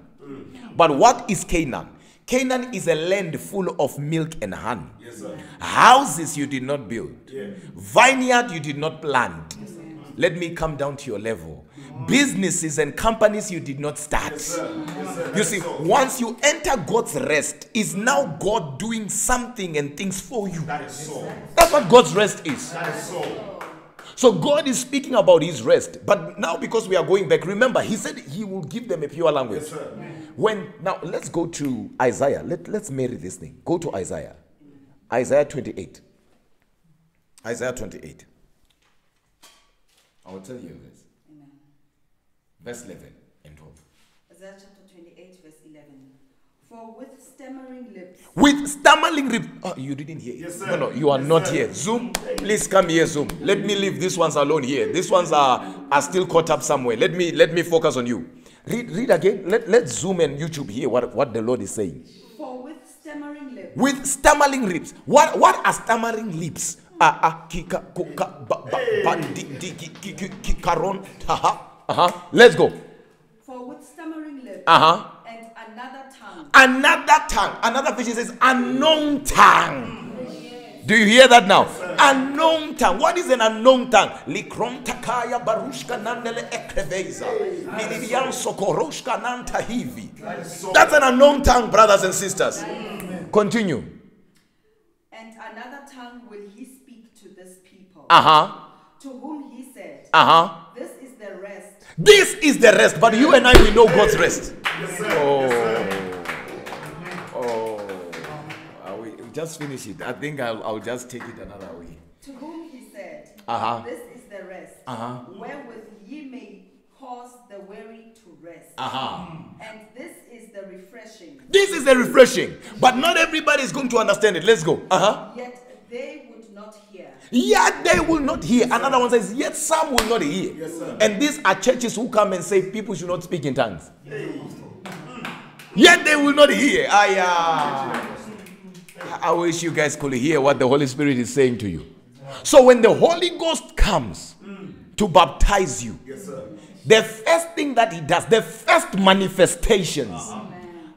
But what is Canaan? Canaan is a land full of milk and honey. Yes, sir. Houses you did not build, Yeah. vineyard you did not plant. Let me come down to your level. Businesses and companies you did not start. Yes, sir. You see, once you enter God's rest, is now God doing something and things for you. That is so. That's what God's rest is. That is so. So God is speaking about his rest. But now because we are going back, remember, he said he will give them a pure language. Yes, sir. When now let's go to Isaiah. Let, let's marry this thing. Go to Isaiah. Isaiah 28. Isaiah 28. I will tell you this. Amen. Verse 11 and 12. Isaiah chapter 28, verse 11. For with stammering lips With stammering rip. Oh, you didn't hear. it. Yes, sir. No, no, you are Yes, not sir. here. Zoom, please come here, Zoom. Let me leave these ones alone here. These ones are, are still caught up somewhere. Let me let me focus on you. Read, read again. Let, let's zoom and YouTube hear what, what the Lord is saying. For with stammering lips With stammering lips. What what are stammering lips? Ah ah kika kuka ba ba ba di di ki ki ki ki karon. Haha. Uh-huh. Let's go. For with stammering lips Uh-huh. and another tongue Another tongue. Another vision says unknown tongue. Do you hear that now? Unknown tongue. What is an unknown tongue? Likron takaya barushka nandele ekreveza. Milidian sokoroshka nanta hivi. That's an unknown tongue, brothers and sisters. Continue. and another tongue will he speak to this people Uh huh. to whom he said Uh huh. this is the rest This is the rest, but you and I we know God's rest. Yes, sir. Oh. Yes, sir. Oh. We we just finish it. I think I'll, I'll just take it another way. to whom he said Uh-huh. this is the rest Uh-huh. wherewith ye may cause the weary to rest Uh huh. and this is the refreshing This is the refreshing, but not everybody is going to understand it. Let's go. Uh huh. yet they would not hear Yet they will not hear. Another one says, Yet some will not hear. Yes, sir. And these are churches who come and say people should not speak in tongues. Yet they will not hear. I, uh, I wish you guys could hear what the Holy Spirit is saying to you. So when the Holy Ghost comes to baptize you, Yes, sir. the first thing that he does, the first manifestations.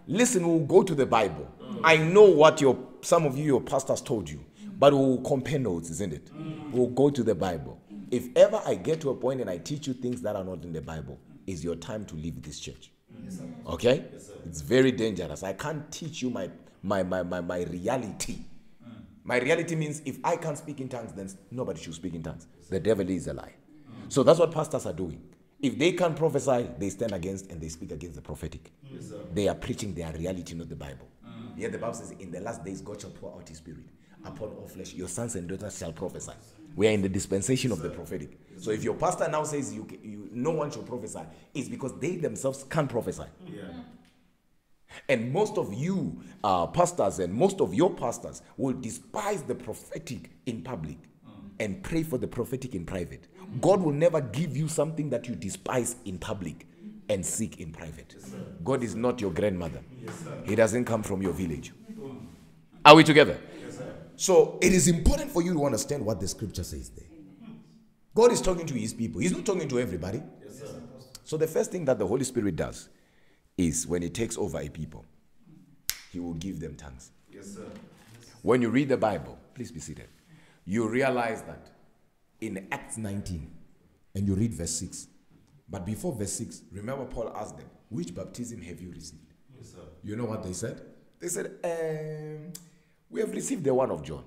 Listen, we'll go to the Bible. I know what your some of you, your pastors told you, but we'll compare notes, isn't it? We'll go to the Bible. If ever I get to a point and I teach you things that are not in the Bible, is your time to leave this church. Okay? It's very dangerous. I can't teach you my my my my, my reality. My reality means if I can't speak in tongues, then nobody should speak in tongues. The devil is a lie. So that's what pastors are doing. If they can't prophesy, they stand against and they speak against the prophetic. They are preaching their reality, not the Bible. Yeah, the Bible says, In the last days, God shall pour out his spirit upon all flesh. Your sons and daughters shall prophesy. We are in the dispensation of the prophetic. So if your pastor now says you, you no one should prophesy, it's because they themselves can't prophesy. Yeah. And most of you uh, pastors and most of your pastors will despise the prophetic in public. and pray for the prophetic in private. God will never give you something that you despise in public and seek in private. God is not your grandmother. He doesn't come from your village. Are we together? So it is important for you to understand what the scripture says there. God is talking to his people. He's not talking to everybody. Yes, So the first thing that the Holy Spirit does is when he takes over a people, he will give them tongues. Yes, sir. When you read the Bible, please be seated, you realize that in Acts 19, and you read verse 6. But before verse 6, remember Paul asked them, Which baptism have you received? Yes, sir. You know what they said? They said, um, We have received the one of John.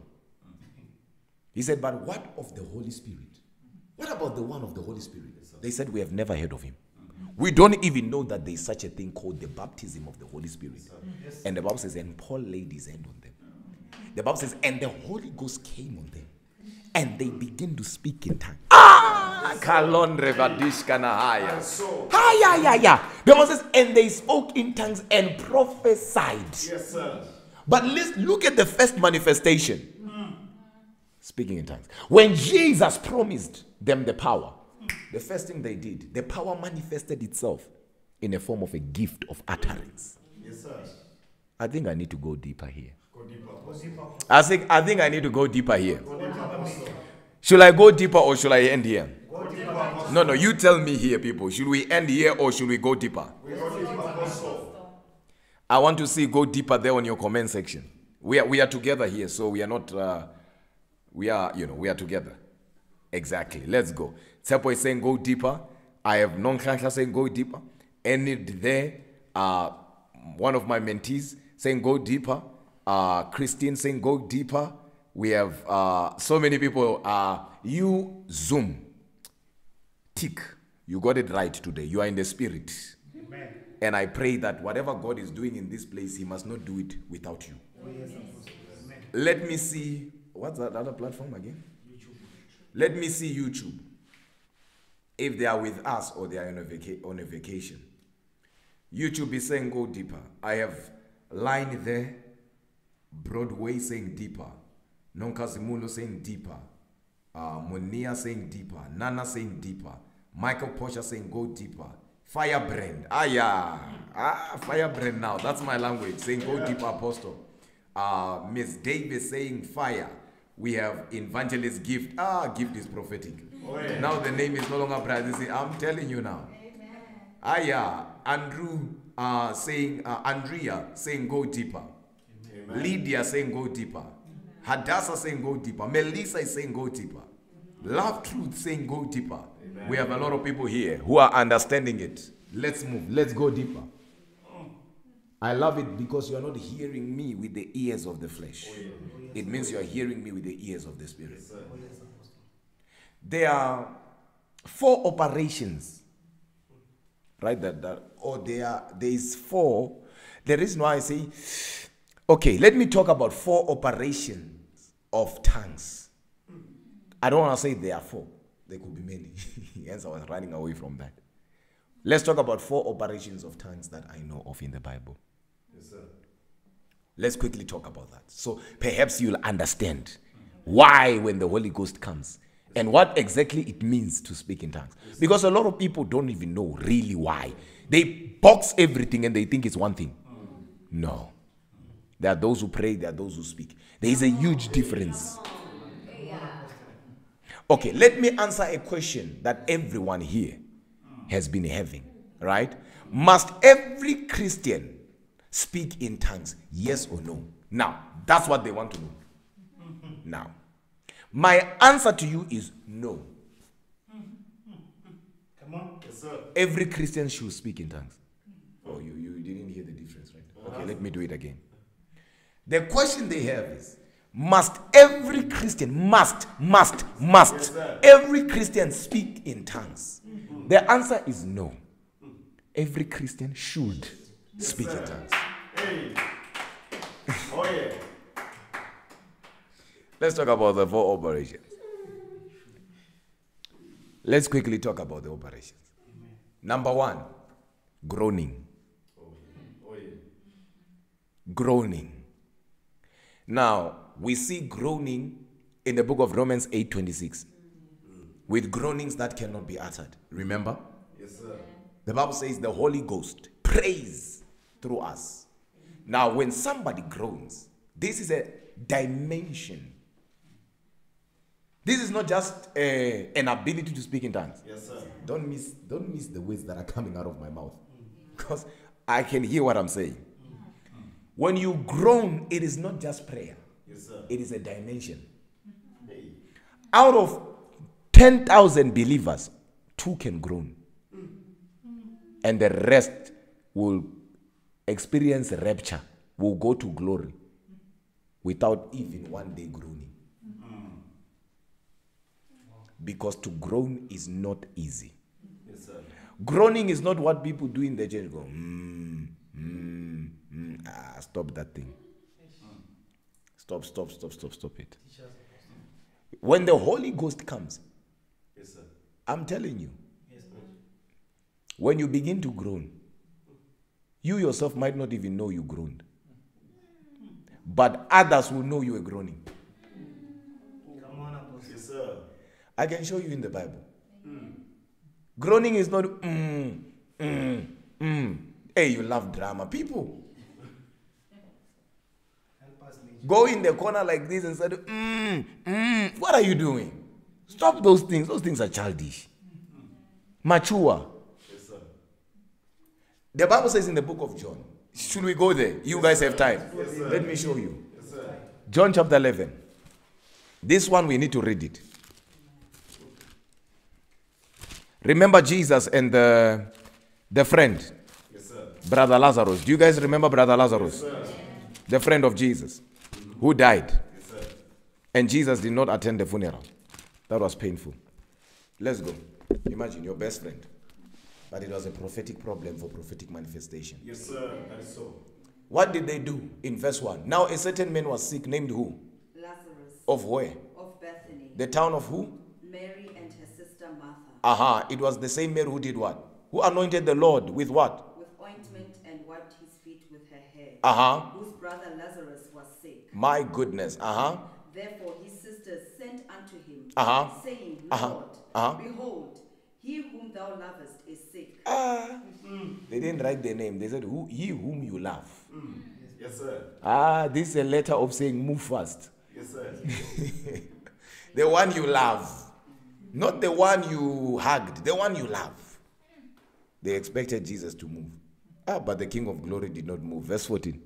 He said, But what of the Holy Spirit? What about the one of the Holy Spirit? They said, We have never heard of him. We don't even know that there is such a thing called the baptism of the Holy Spirit. And the Bible says, And Paul laid his hand on them. The Bible says, And the Holy Ghost came on them. And they begin to speak in tongues. Ah! Kalon revadish kanahaya. So, Ah, yeah, yeah, yeah. The Bible says, and they spoke in tongues and prophesied. yes, sir. But let's look at the first manifestation. Speaking in tongues. When Jesus promised them the power, the first thing they did, the power manifested itself in a form of a gift of utterance. Yes, sir. I think I need to go deeper here. Go deeper. Go deeper. I think I think I need to go deeper here. Go deeper, Should I go deeper or should I end here? No, no, you tell me here, people. Should we end here or should we go deeper? We go deeper. I want to see go deeper there on your comment section. We are we are together here, so we are not. Uh, we are you know we are together. Exactly. Let's go. Tsepo is saying go deeper. I have non saying go deeper. Enid there. Uh, one of my mentees saying go deeper. Uh, Christine saying go deeper. We have uh, so many people. Uh, you Zoom. Tick. You got it right today. You are in the spirit. And I pray that whatever God is doing in this place, He must not do it without you. Yes, Let me see. What's that other platform again? Let me see YouTube. If they are with us or they are on a, vaca- on a vacation. YouTube is saying go deeper. I have line there. Broadway saying deeper. Nonkazimulo saying deeper. Uh, Monia saying deeper. Nana saying deeper. Michael Posher saying go deeper. Firebrand. Ah, yeah. Ah, firebrand now. That's my language. Saying go deeper, apostle. Uh, Miss Davis saying fire. We have evangelist gift. Ah, gift is prophetic. Oh, yeah. Now the name is no longer Brazil. I'm telling you now. Ah, yeah. Andrew uh, saying, uh, Andrea saying go deeper. Amen. Lydia saying go deeper. Hadassah saying go deeper. Melissa is saying go deeper. Love Truth saying go deeper. We have a lot of people here who are understanding it. Let's move. Let's go deeper. I love it because you are not hearing me with the ears of the flesh. It means you are hearing me with the ears of the spirit. Oh, There are four operations, right? That, that or oh, there are, there is four. The reason why I say, okay, let me talk about four operations of tongues. I don't want to say there are four. There could be many. Hence, I was running away from that. Let's talk about four operations of tongues that I know of in the Bible. Yes, sir. Let's quickly talk about that. So perhaps you'll understand why when the Holy Ghost comes and what exactly it means to speak in tongues. Because a lot of people don't even know really why. They box everything and they think it's one thing. Mm. No. There are those who pray, there are those who speak. There is a huge difference. Okay, let me answer a question that everyone here has been having, right? Must every Christian speak in tongues? Yes or no? Now, that's what they want to know. Now, my answer to you is no. Come on. Yes, sir. Every Christian should speak in tongues. Oh, you, you didn't hear the difference, right? Okay, let me do it again. The question they have is must every Christian, must, must, must, sir. every Christian speak in tongues? Mm-hmm. The answer is no. Every Christian should speak in tongues. Hey. Oh, yeah. Let's talk about the four operations. Let's quickly talk about the operations. Number one, groaning. Oh, yeah. Oh, groaning. Now, we see groaning in the book of Romans 8:26. With groanings that cannot be uttered. Remember? Yes, sir. The Bible says the Holy Ghost prays through us. Now, when somebody groans, this is a dimension. This is not just uh, an ability to speak in tongues. Yes, sir. Don't miss, don't miss the words that are coming out of my mouth, because I can hear what I'm saying. When you groan, it is not just prayer. It is a dimension. Out of ten thousand believers, two can groan, and the rest will experience rapture, will go to glory, without even one day groaning. Because to groan is not easy. Groaning is not what people do in the church. Go, mm, mm, mm. Ah, stop that thing. Stop, stop, stop, stop, stop it. When the Holy Ghost comes, Yes, sir. I'm telling you, Yes, Lord. when you begin to groan, you yourself might not even know you groaned. But others will know you are groaning. Come on, Apostle. Yes, sir. I can show you in the Bible. Groaning is not mm, mm, mm. Hey, you love drama. People Help us, Major. Go in the corner like this and say, mm, mm. What are you doing? Stop those things. Those things are childish. Mature. Yes, sir. The Bible says in the book of John. Should we go there? You guys have time. Yes, sir. Let me show you. Yes, sir. John chapter 11. This one we need to read it. Remember Jesus and the, the friend, Yes, sir. Brother Lazarus. Do you guys remember Brother Lazarus? The friend of Jesus who died. Yes, sir. And Jesus did not attend the funeral. That was painful. Let's go. Imagine your best friend. But it was a prophetic problem for prophetic manifestation. Yes, sir. That is so. What did they do in verse 1? Now a certain man was sick, named who? Lazarus Of where? of Bethany, The town of who? Mary and her sister Martha, Aha, it was the same Mary who did what? Who anointed the Lord with what? with ointment and wiped his feet with her hair, Aha, whose brother Lazarus was sick. My goodness. Uh huh. Therefore his sisters sent unto him, Uh-huh. saying, Uh-huh. Lord, Uh-huh. behold, he whom thou lovest is sick. ah. They didn't write their name. They said, who, He whom you love. Yes, sir. Ah, this is a letter of saying, move fast. Yes, sir. The one you love. Not the one you hugged, the one you love. They expected Jesus to move. Ah, but the King of Glory did not move. Verse 14.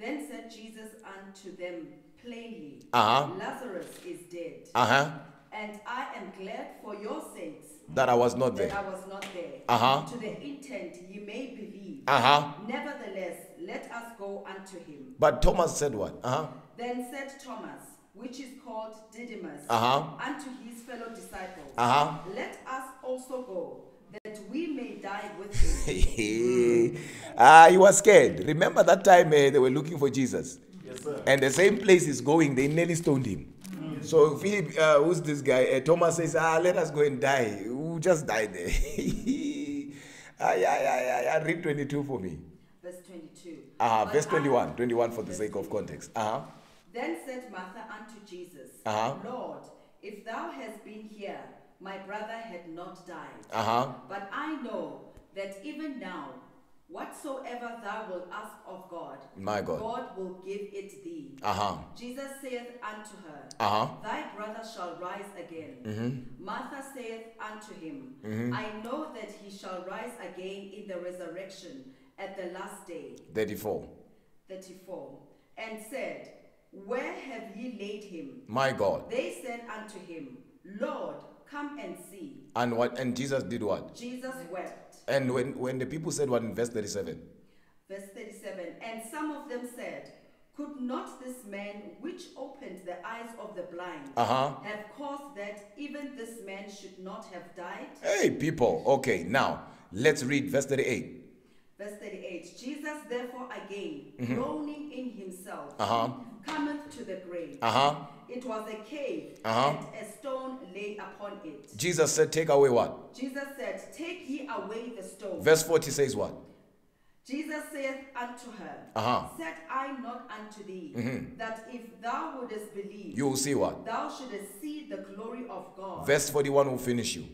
Verse 14. Then said Jesus unto them plainly, Uh-huh. Lazarus is dead, Uh huh. and I am glad for your sakes That I was not that there. I was not there, Uh-huh. to the intent ye may believe. Uh huh. Nevertheless, let us go unto him. But Thomas said what? Uh huh. Then said Thomas, which is called Didymus, Uh-huh. unto his fellow disciples, Uh huh. Let us also go, that we may die with him. ah, he was scared. Remember that time eh, they were looking for Jesus? Yes, sir. And the same place is going, they nearly stoned him. So Philip, uh, who's this guy? Uh, Thomas says, ah, let us go and die. We'll just die there. ah, yeah, yeah, yeah, yeah. Read 22 for me. Verse 22. Ah, But verse 21. 21 for the sake of context. Uh-huh. Then said Martha unto Jesus, Uh-huh. Lord, if thou hadst been here, my brother had not died. Uh-huh. But I know that even now, whatsoever thou wilt ask of God, My God. God will give it thee. Uh-huh. Jesus saith unto her, Uh-huh. Thy brother shall rise again. Mm-hmm. Martha saith unto him, I know that he shall rise again in the resurrection at the last day. 34. 34. And said, Where have ye laid him? My God. They said unto him, Lord, come and see. And what and Jesus did what? Jesus wept. And when, when the people said what in verse 37? Verse 37 And some of them said, Could not this man which opened the eyes of the blind Uh-huh. have caused that even this man should not have died? Hey, people. Okay, now let's read verse 38. Verse 38 Jesus therefore again, groaning in himself, Mm-hmm. Uh-huh. cometh to the grave. Uh-huh. It was a cave, Uh-huh. and a stone lay upon it. Jesus said, Take away what? Jesus said, Take ye away the stone. Verse 40 says what? Jesus saith unto her, Uh-huh. Said I not unto thee that if thou wouldest believe, You will see what? thou shouldest see the glory of God. Verse 41 will finish you.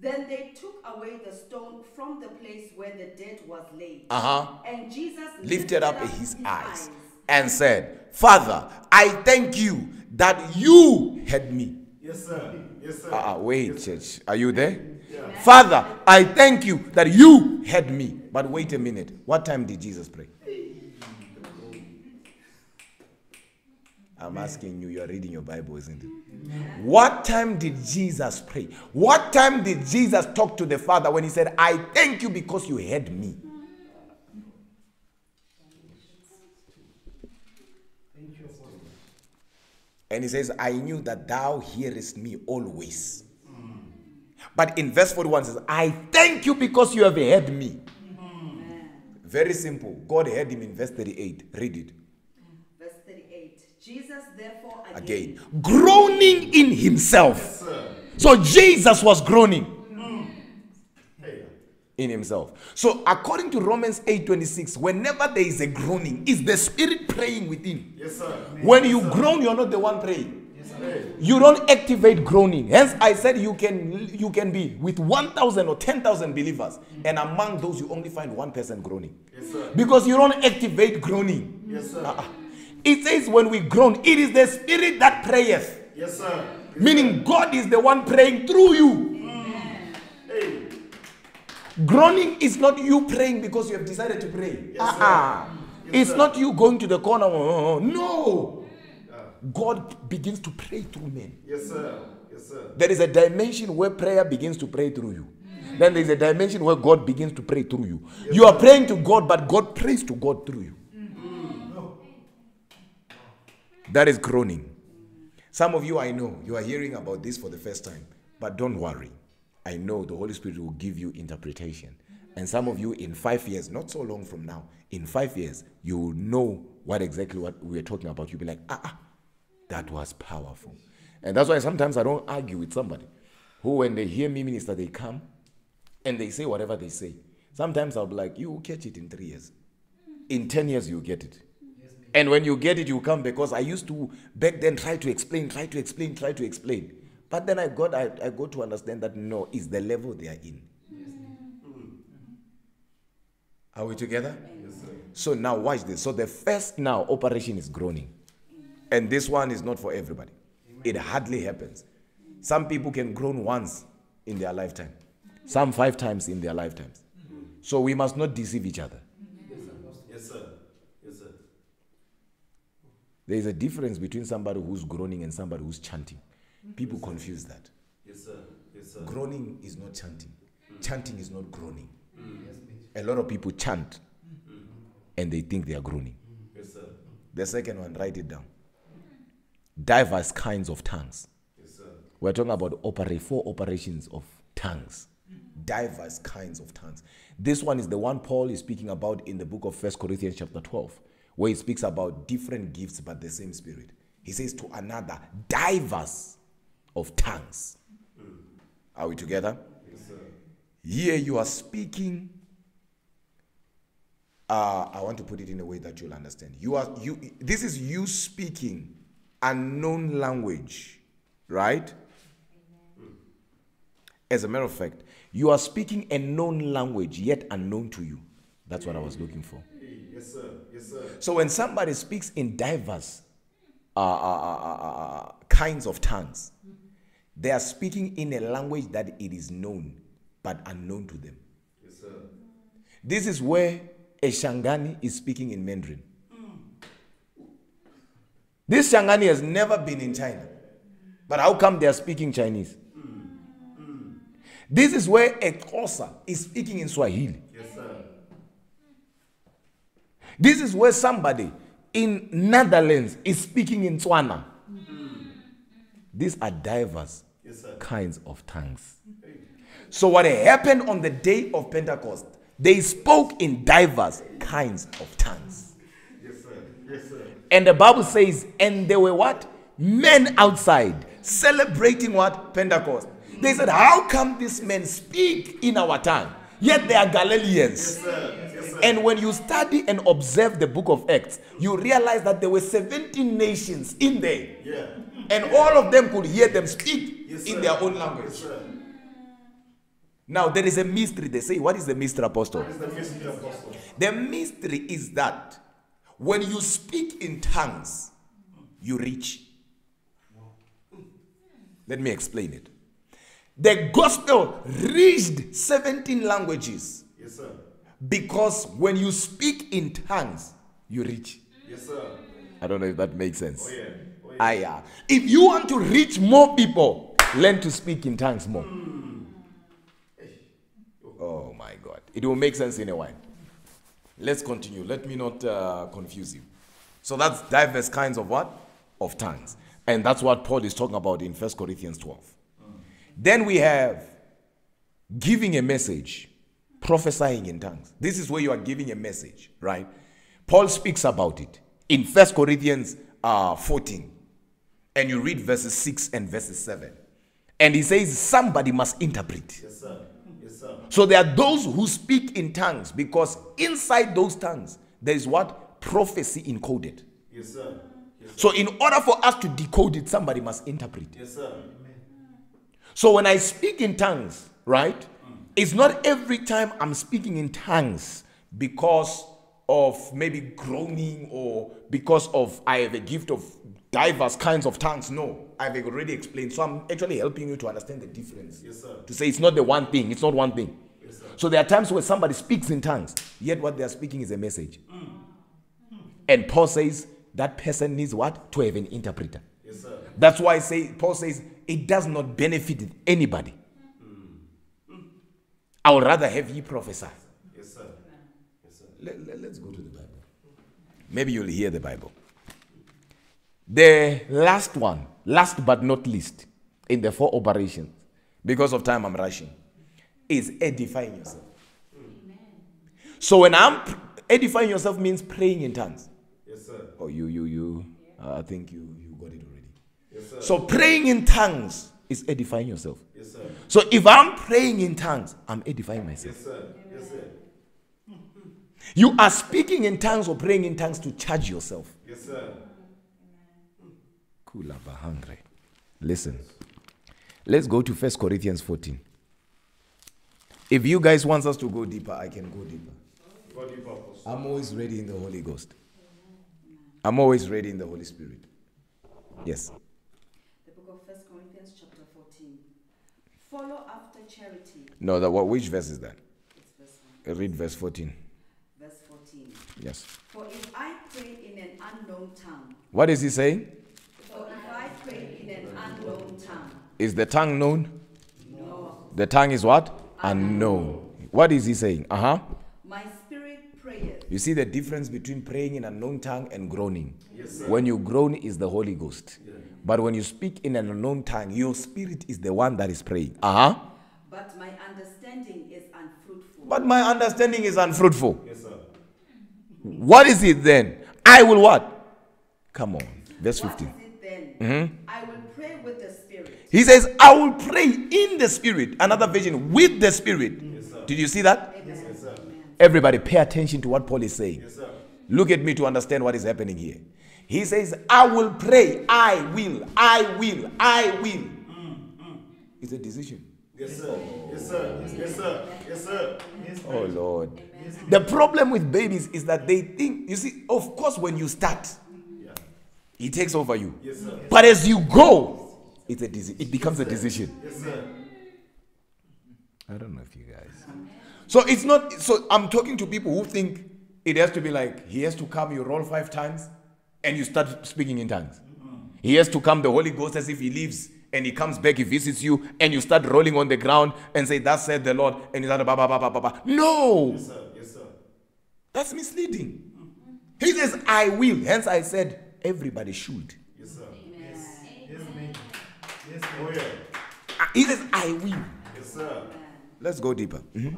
Then they took away the stone from the place where the dead was laid. Uh huh. And Jesus Lifted up his eyes and said, Father, I thank you that you had me. Yes, sir. Yes, sir. Uh, wait, church. Are you there? Father, I thank you that you had me. But wait a minute. What time did Jesus pray? I'm asking you, you are reading your Bible, isn't it? What time did Jesus pray? What time did Jesus talk to the Father when he said, I thank you because you heard me? Thank you, Apostle. And he says, I knew that thou hearest me always. But in verse 41 says, I thank you because you have heard me. Very simple. God heard him in verse 38. Read it Verse 38. Jesus therefore again, again. Groaning in himself. Sir. So Jesus was groaning Hey. in himself. So according to Romans 8:26, whenever there is a groaning, is the spirit praying within. Yes, sir. When you groan, you're not the one praying. Hey. You don't activate groaning. Hence, I said you can you can be with 1,000 or 10,000 believers, and among those you only find one person groaning. Yes, sir. Because you don't activate groaning. Yes, sir. Uh-uh. It says when we groan, it is the spirit that prayeth. Yes, sir. Meaning God is the one praying through you. Mm. Hey. Groaning is not you praying because you have decided to pray. Yes. Uh-uh. Yes, it's sir. not you going to the corner. "Oh, oh, oh. No. God begins to pray through men. Yes, sir. Yes, sir. There is a dimension where prayer begins to pray through you. Then there is a dimension where God begins to pray through you. You are praying to God, but God prays to God through you. That is groaning. Some of you, I know, you are hearing about this for the first time, but don't worry. I know the Holy Spirit will give you interpretation. And some of you, in five years, not so long from now, in five years, you will know what exactly what we are talking about. You'll be like, ah, ah, that was powerful. And that's why sometimes I don't argue with somebody who, when they hear me minister, they come and they say whatever they say. Sometimes I'll be like, you will catch it in three years. In 10 years, you'll get it. And when you get it, you come because I used to back then try to explain, try to explain, try to explain. But then I got I, I got to understand that no, it's the level they are in. Are we together? Yes, sir. So now watch this. So the first now operation is groaning. And this one is not for everybody. It hardly happens. Some people can groan once in their lifetime. Some five times in their lifetimes. So we must not deceive each other. Yes, sir. Yes, sir. There is a difference between somebody who's groaning and somebody who's chanting. People confuse that. Yes, sir. Yes, sir. Groaning is not chanting. Chanting is not groaning. A lot of people chant and they think they are groaning. Yes, sir. The second one, write it down. Diverse kinds of tongues. Yes, sir. We're talking about operate four operations of tongues. Diverse kinds of tongues. This one is the one Paul is speaking about in the book of First Corinthians chapter 12, where he speaks about different gifts but the same spirit. He says to another, diverse of tongues. Are we together? Yes, sir. Here you are speaking. Uh, I want to put it in a way that you'll understand. You are you. This is you speaking unknown language, right? As a matter of fact, you are speaking a known language yet unknown to you. That's what I was looking for. Yes, sir. Yes, sir. So when somebody speaks in diverse uh, uh, uh, uh, uh, kinds of tongues, they are speaking in a language that it is known but unknown to them. Yes, sir. This is where a Shangani is speaking in Mandarin. This Shangani has never been in China. But how come they are speaking Chinese? This is where a Xhosa is speaking in Swahili. This is where somebody in Netherlands is speaking in Tswana. These are diverse Yes, kinds of tongues. So what happened on the day of Pentecost? They spoke in diverse kinds of tongues. Yes, sir. Yes, sir. And the Bible says, and there were what? Men outside celebrating what? Pentecost. They said, How come these men speak in our tongue? Yet they are Galileans. Yes, And when you study and observe the book of Acts, you realize that there were 17 nations in there. Yeah. And all of them could hear them speak Yes, in their own language. Now, there is a mystery. They say, What is the mystery, Apostle? It's the mystery apostle. The mystery is that when you speak in tongues, you reach. Let me explain it. The gospel reached 17 languages Yes, sir. Because when you speak in tongues, you reach. Yes, sir. I don't know if that makes sense. Oh, yeah. Oh, yeah. Ah, yeah. If you want to reach more people, learn to speak in tongues more. Oh my God. It will make sense in a while. Let's continue. Let me not uh, confuse you. So that's diverse kinds of what? Of tongues. And that's what Paul is talking about in 1 Corinthians 12. Then we have giving a message, prophesying in tongues. This is where you are giving a message, right? Paul speaks about it in 1 Corinthians uh, 14. And you read verses 6 and verses 7. And he says, somebody must interpret. Yes, sir. Yes, sir. So there are those who speak in tongues because inside those tongues, there is what? Prophecy encoded. Yes, sir. Yes, sir. So in order for us to decode it, somebody must interpret. Yes, sir. So when I speak in tongues, right, it's not every time I'm speaking in tongues because of maybe groaning or because of I have a gift of diverse kinds of tongues. No, I've already explained. So I'm actually helping you to understand the difference. Yes, sir. To say it's not the one thing, it's not one thing. Yes, sir. So there are times where somebody speaks in tongues, yet what they are speaking is a message. Mm. And Paul says that person needs what? To have an interpreter. Yes, sir. That's why I say Paul says it does not benefit anybody. I would rather have ye prophesy. Yes, sir. Yes, sir. Let, us go to the Bible. Maybe you'll hear the Bible. The last one, last but not least, in the four operations, because of time I'm rushing, is edifying yourself. So when I'm edifying yourself means praying in tongues. Yes, sir. Oh, you, you, you. uh, I think you, you got it already. Yes, sir. So praying in tongues is edifying yourself. Yes, sir. So if I'm praying in tongues, I'm edifying myself. Yes, sir. Yes, sir. You are speaking in tongues or praying in tongues to charge yourself. Yes, sir. Kula bahangre. Listen. Let's go to 1 Corinthians 14. If you guys want us to go deeper, I can go deeper. God deep apostle. I'm always ready in the Holy Ghost. I'm always ready in the Holy Spirit. Yes. The book of 1 Corinthians, chapter 14. Follow after charity. No, that what, which verse is that? It's verse 1. Read verse 14. Verse 14. Yes. For if I pray in an unknown tongue, What is he saying? for if I pray in an unknown tongue, Is the tongue known? no, The tongue is what? Unknown. What is he saying? Uh huh. my spirit prayeth, You see the difference between praying in an unknown tongue and groaning. Yes, sir. When you groan is the Holy Ghost. But when you speak in an unknown tongue, your spirit is the one that is praying. Uh huh. but my understanding is unfruitful. But my understanding is unfruitful. Yes, sir. What is it then? I will what? Come on. Verse What 15. is it then? I will pray with the spirit. He says, I will pray in the spirit. Another version, with the spirit. Yes, Did you see that? Yes, sir. Everybody, pay attention to what Paul is saying. Yes, sir. Look at me to understand what is happening here. He says, I will pray. I will. I will. I will. Mm, mm. It's a decision. Yes, sir. Yes, sir. Yes, sir. Yes, sir. Yes, Oh, Lord. The problem with babies is that they think, you see, of course, when you start, Yeah. he takes over you. Yes, sir. But as you go, it's a deci- it becomes a decision. Yes, sir. I don't know if you guys. So it's not, so I'm talking to people who think it has to be like, he has to come, you roll five times, and you start speaking in tongues. He has to come, the Holy Ghost, as if he leaves, and he comes back, he visits you, and you start rolling on the ground and say, Thus said the Lord, and you start, ba, ba, ba, ba, ba, ba. No! Yes, sir. Yes, sir. That's misleading. He says, I will. Hence, I said, everybody should. Yes, sir. Yes, ma'am. Yes, Oh, ma'am. yeah. Ah, He says, I will. Yes, sir. Let's go deeper. Mhm.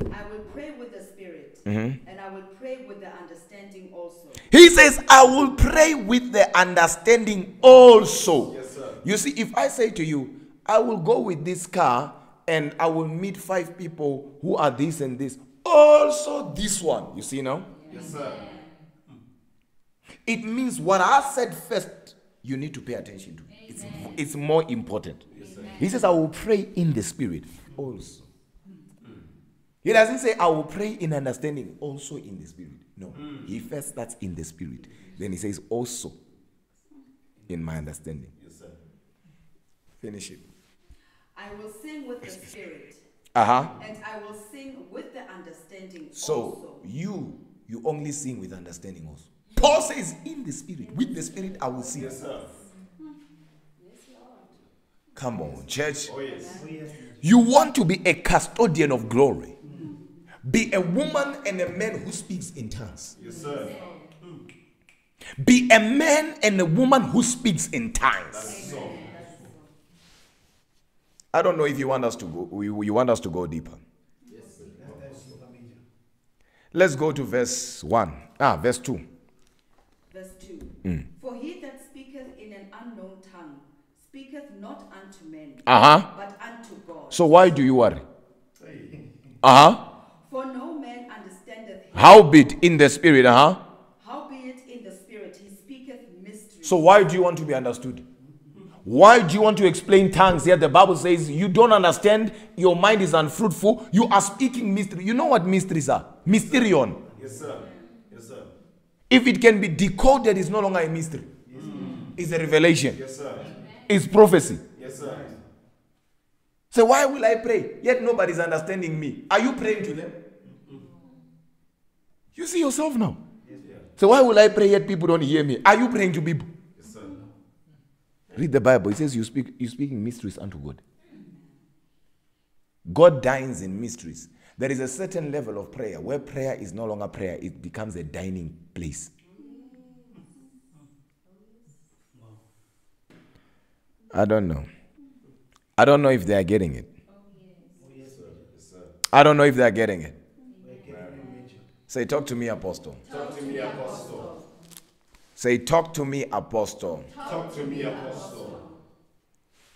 I will pray with the spirit, Mm-hmm. and I will pray with the understanding also. He says, I will pray with the understanding also. Yes, sir. You see, if I say to you, I will go with this car and I will meet five people who are this and this, Also, this one, you see now? Yes, sir. It means what I said first, you need to pay attention to. It's, it's more important. Yes, He says, I will pray in the spirit also. He doesn't say, I will pray in understanding also in the spirit. No. He first starts in the spirit. Then he says, also in my understanding. Yes, sir. Finish it. I will sing with the spirit, Uh huh. and I will sing with the understanding So also. you, you only sing with understanding also. Paul says, in the spirit, with the spirit, I will sing. Yes, sir. Yes, Lord. Come on, church. Oh, yes. You want to be a custodian of glory. Be a woman and a man who speaks in tongues. Yes, sir. Be a man and a woman who speaks in tongues. So, I don't know if you want us to go. You you want us to go deeper. That's, that's. Let's go to verse one. Ah, verse two. Verse 2 Mm. For he that speaketh in an unknown tongue speaketh not unto men, Uh huh. but unto God. So why do you worry? Uh huh. For no man understandeth him. Howbeit in the spirit. Uh huh. Howbeit in the spirit he speaketh mysteries. So why do you want to be understood? Why do you want to explain tongues? Yet the Bible says you don't understand, your mind is unfruitful, you are speaking mystery. You know what mysteries are? Mysterion. yes, sir. Yes, sir. If it can be decoded, it's no longer a mystery. It's a revelation. Yes, sir. It's prophecy. Yes, sir. So why will I pray? Yet nobody's understanding me. Are you praying to them? You see yourself now. So why will I pray yet people don't hear me? Are you praying to people? Yes, sir. Read the Bible. It says you speak you speaking mysteries unto God. God dines in mysteries. There is a certain level of prayer where prayer is no longer prayer, it becomes a dining place. I don't know. I don't know if they are getting it. Oh, oh, I don't know if they are getting it. We're getting you major. Say, talk to me, Apostle. Talk to me, apostle. Say, talk to me, Apostle. Talk to me, apostle.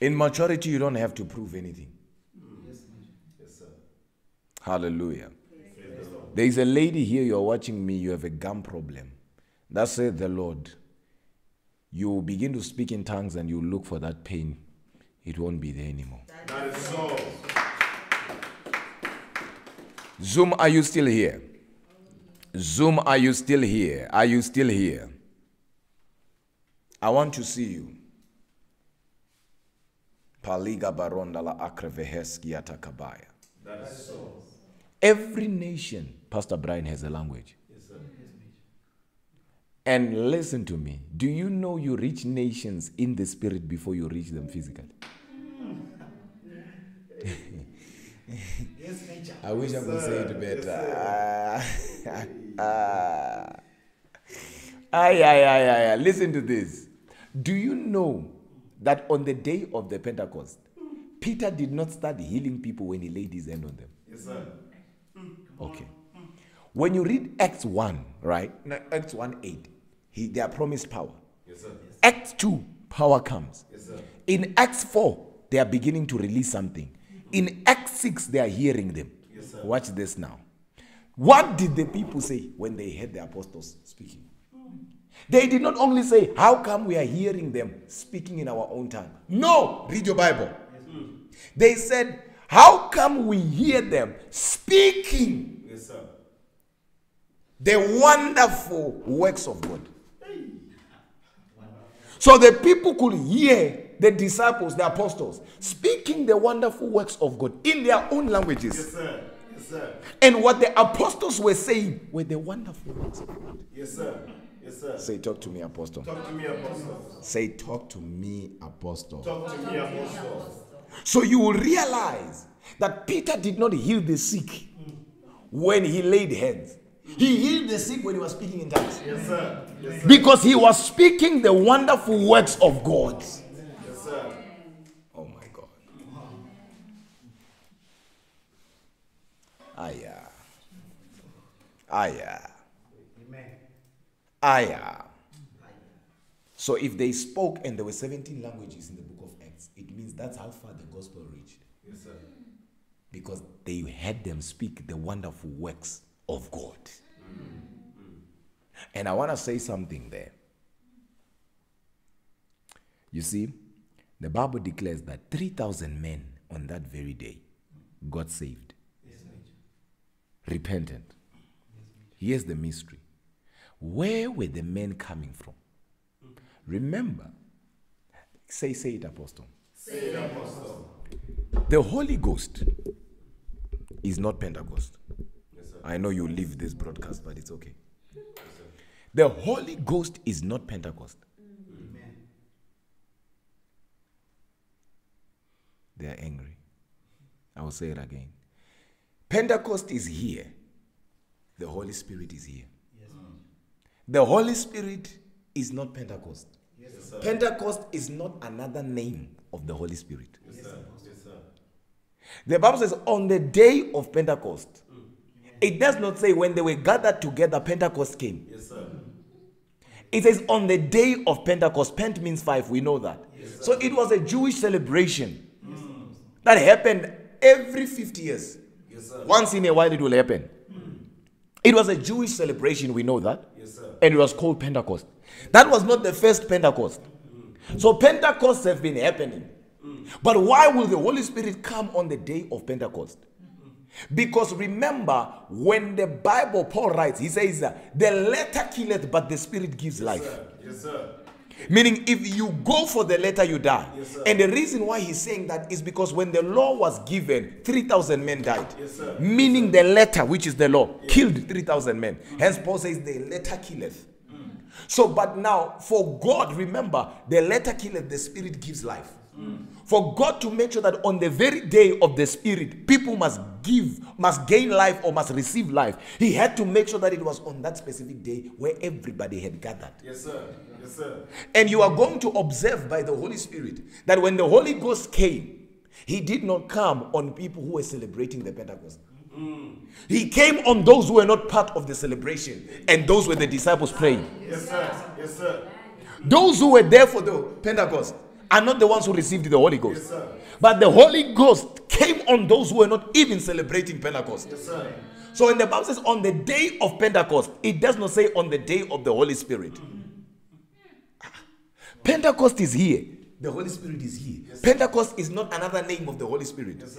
In maturity, you don't have to prove anything. Yes. Yes, sir. Hallelujah. There is a lady here, you're watching me, you have a gum problem. That said the Lord. You begin to speak in tongues and you look for that pain. It won't be there anymore. That is so. Zoom, are you still here? Zoom, are you still here? Are you still here? I want to see you. Paliga baronda la akreveheski atakabaya. That is so. Every nation, Pastor Brian has a language. Yes, sir. And listen to me. Do you know you reach nations in the spirit before you reach them physically? Yes. I wish I could say it better. Ah. Ah. Ay, ay, ay, ay, ay. Listen to this. Do you know that on the day of the Pentecost, Peter did not start healing people when he laid his hand on them? Yes, sir. Okay. When you read Acts 1, right? No, Acts 1 8, he, they are promised power. Yes, sir. Acts 2, power comes. Yes, sir. In Acts 4, they are beginning to release something. In Acts 6, they are hearing them. Yes, sir. Watch this now. What did the people say when they heard the apostles speaking? They did not only say, How come we are hearing them speaking in our own tongue? No, read your Bible. They said, How come we hear them speaking Yes, sir. the wonderful works of God? So the people could hear the disciples, the apostles, speaking the wonderful works of God in their own languages. Yes, sir. Yes, sir. And what the apostles were saying were the wonderful works of God. Yes, sir. Yes, sir. Say, talk to me, apostle. Talk to me, apostle. Say, talk to me, apostle. Talk to me, apostle. So you will realize that Peter did not heal the sick when he laid hands. He healed the sick when he was speaking in tongues. Yes, sir. Yes, sir. Because he was speaking the wonderful works of God. Yes, sir. Oh my God. Aya. Aya. Amen. Aya. So if they spoke and there were 17 languages in the book of Acts, it means that's how far the gospel reached. Yes, sir. Because they heard them speak the wonderful works of God. Mm-hmm. And I want to say something there. You see, the Bible declares that 3,000 men on that very day got saved, repentant. Here's the mystery. Where were the men coming from? Remember, say, say it, Apostle. Say it, Apostle. The Holy Ghost is not Pentecost. Yes, sir. I know you leave this broadcast, but it's okay. The Holy Ghost is not Pentecost. Amen. They are angry. I will say it again. Pentecost is here. The Holy Spirit is here. Yes, mm. The Holy Spirit is not Pentecost. yes, Yes, sir. Pentecost is not another name of the Holy Spirit. Yes, sir. Sir. The Bible says on the day of Pentecost. It does not say when they were gathered together, Pentecost came. Yes, sir. It says on the day of Pentecost. Pent means five, we know that. so it was a Jewish celebration that happened every 50 years. Yes, sir. Once in a while it will happen. It was a Jewish celebration, we know that. Yes, sir. And it was called Pentecost. That was not the first Pentecost. Mm. So Pentecosts have been happening. Mm. But why will the Holy Spirit come on the day of Pentecost? Mm-hmm. Because remember, when the Bible, Paul writes, he says, The letter killeth, but the Spirit gives life. Sir. Yes, sir. Meaning, if you go for the letter, you die. Yes, sir. and the reason why he's saying that is because when the law was given, 3,000 men died. Yes, sir. Meaning, the letter, which is the law, killed 3,000 men. Hence, Paul says, The letter killeth. Mm. So, but now, for God, remember, the letter killeth, the Spirit gives life. Mm. For God to make sure that on the very day of the Spirit, people must give, must gain life or must receive life, He had to make sure that it was on that specific day where everybody had gathered. Yes, sir. Yes. And you are going to observe by the Holy Spirit that when the Holy Ghost came, He did not come on people who were celebrating the Pentecost. Mm. He came on those who were not part of the celebration, and those were the disciples praying. Yes, sir. Yes, sir. Those who were there for the Pentecost are not the ones who received the Holy Ghost. Yes, sir. But the Holy Ghost came on those who were not even celebrating Pentecost. Yes, sir. So when the Bible says on the day of Pentecost, it does not say on the day of the Holy Spirit. Pentecost is here. The Holy Spirit is here. Pentecost is not another name of the Holy Spirit. Yes.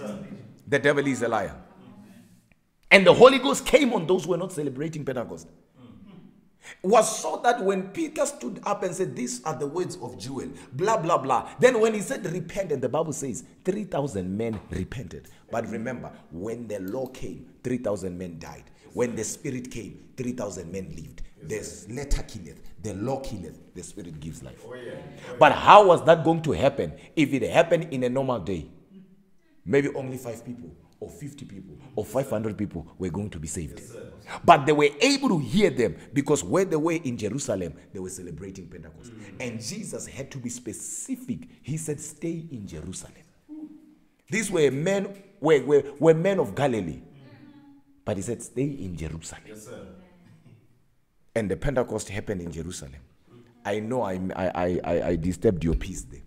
The devil is a liar. And the Holy Ghost came on those who were not celebrating Pentecost. Mm. Was so that when Peter stood up and said, These are the words of Joel, blah, blah, blah. Then when he said repent, and the Bible says 3,000 men repented. But remember, when the law came, 3,000 men died. When the Spirit came, 3,000 men lived. The letter killeth, the law killeth, the Spirit gives life. Oh, yeah. Oh, but how was that going to happen if it happened in a normal day? Maybe only five people, or 50 people, or 500 people were going to be saved. but they were able to hear them because where they were in Jerusalem, they were celebrating Pentecost. Mm. And Jesus had to be specific. He said, Stay in Jerusalem. These were men, were, were, were men of Galilee. Mm. But he said, Stay in Jerusalem Yes, sir. And the Pentecost happened in Jerusalem. I know I, I, I, I disturbed your peace there.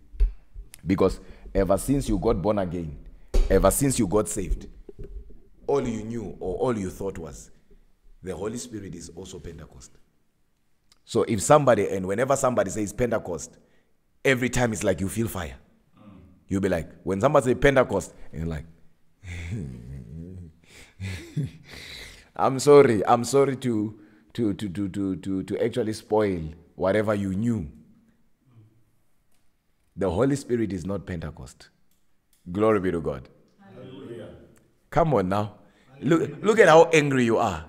Because ever since you got born again, ever since you got saved, all you knew or all you thought was the Holy Spirit is also Pentecost. So if somebody, and whenever somebody says Pentecost, every time it's like you feel fire. You'll be like, when somebody says Pentecost, and you're like, I'm sorry. I'm sorry to to to to to to, to actually spoil whatever you knew. The Holy Spirit is not Pentecost. Glory be to God. Hallelujah. Come on now. Look, look at how angry you are.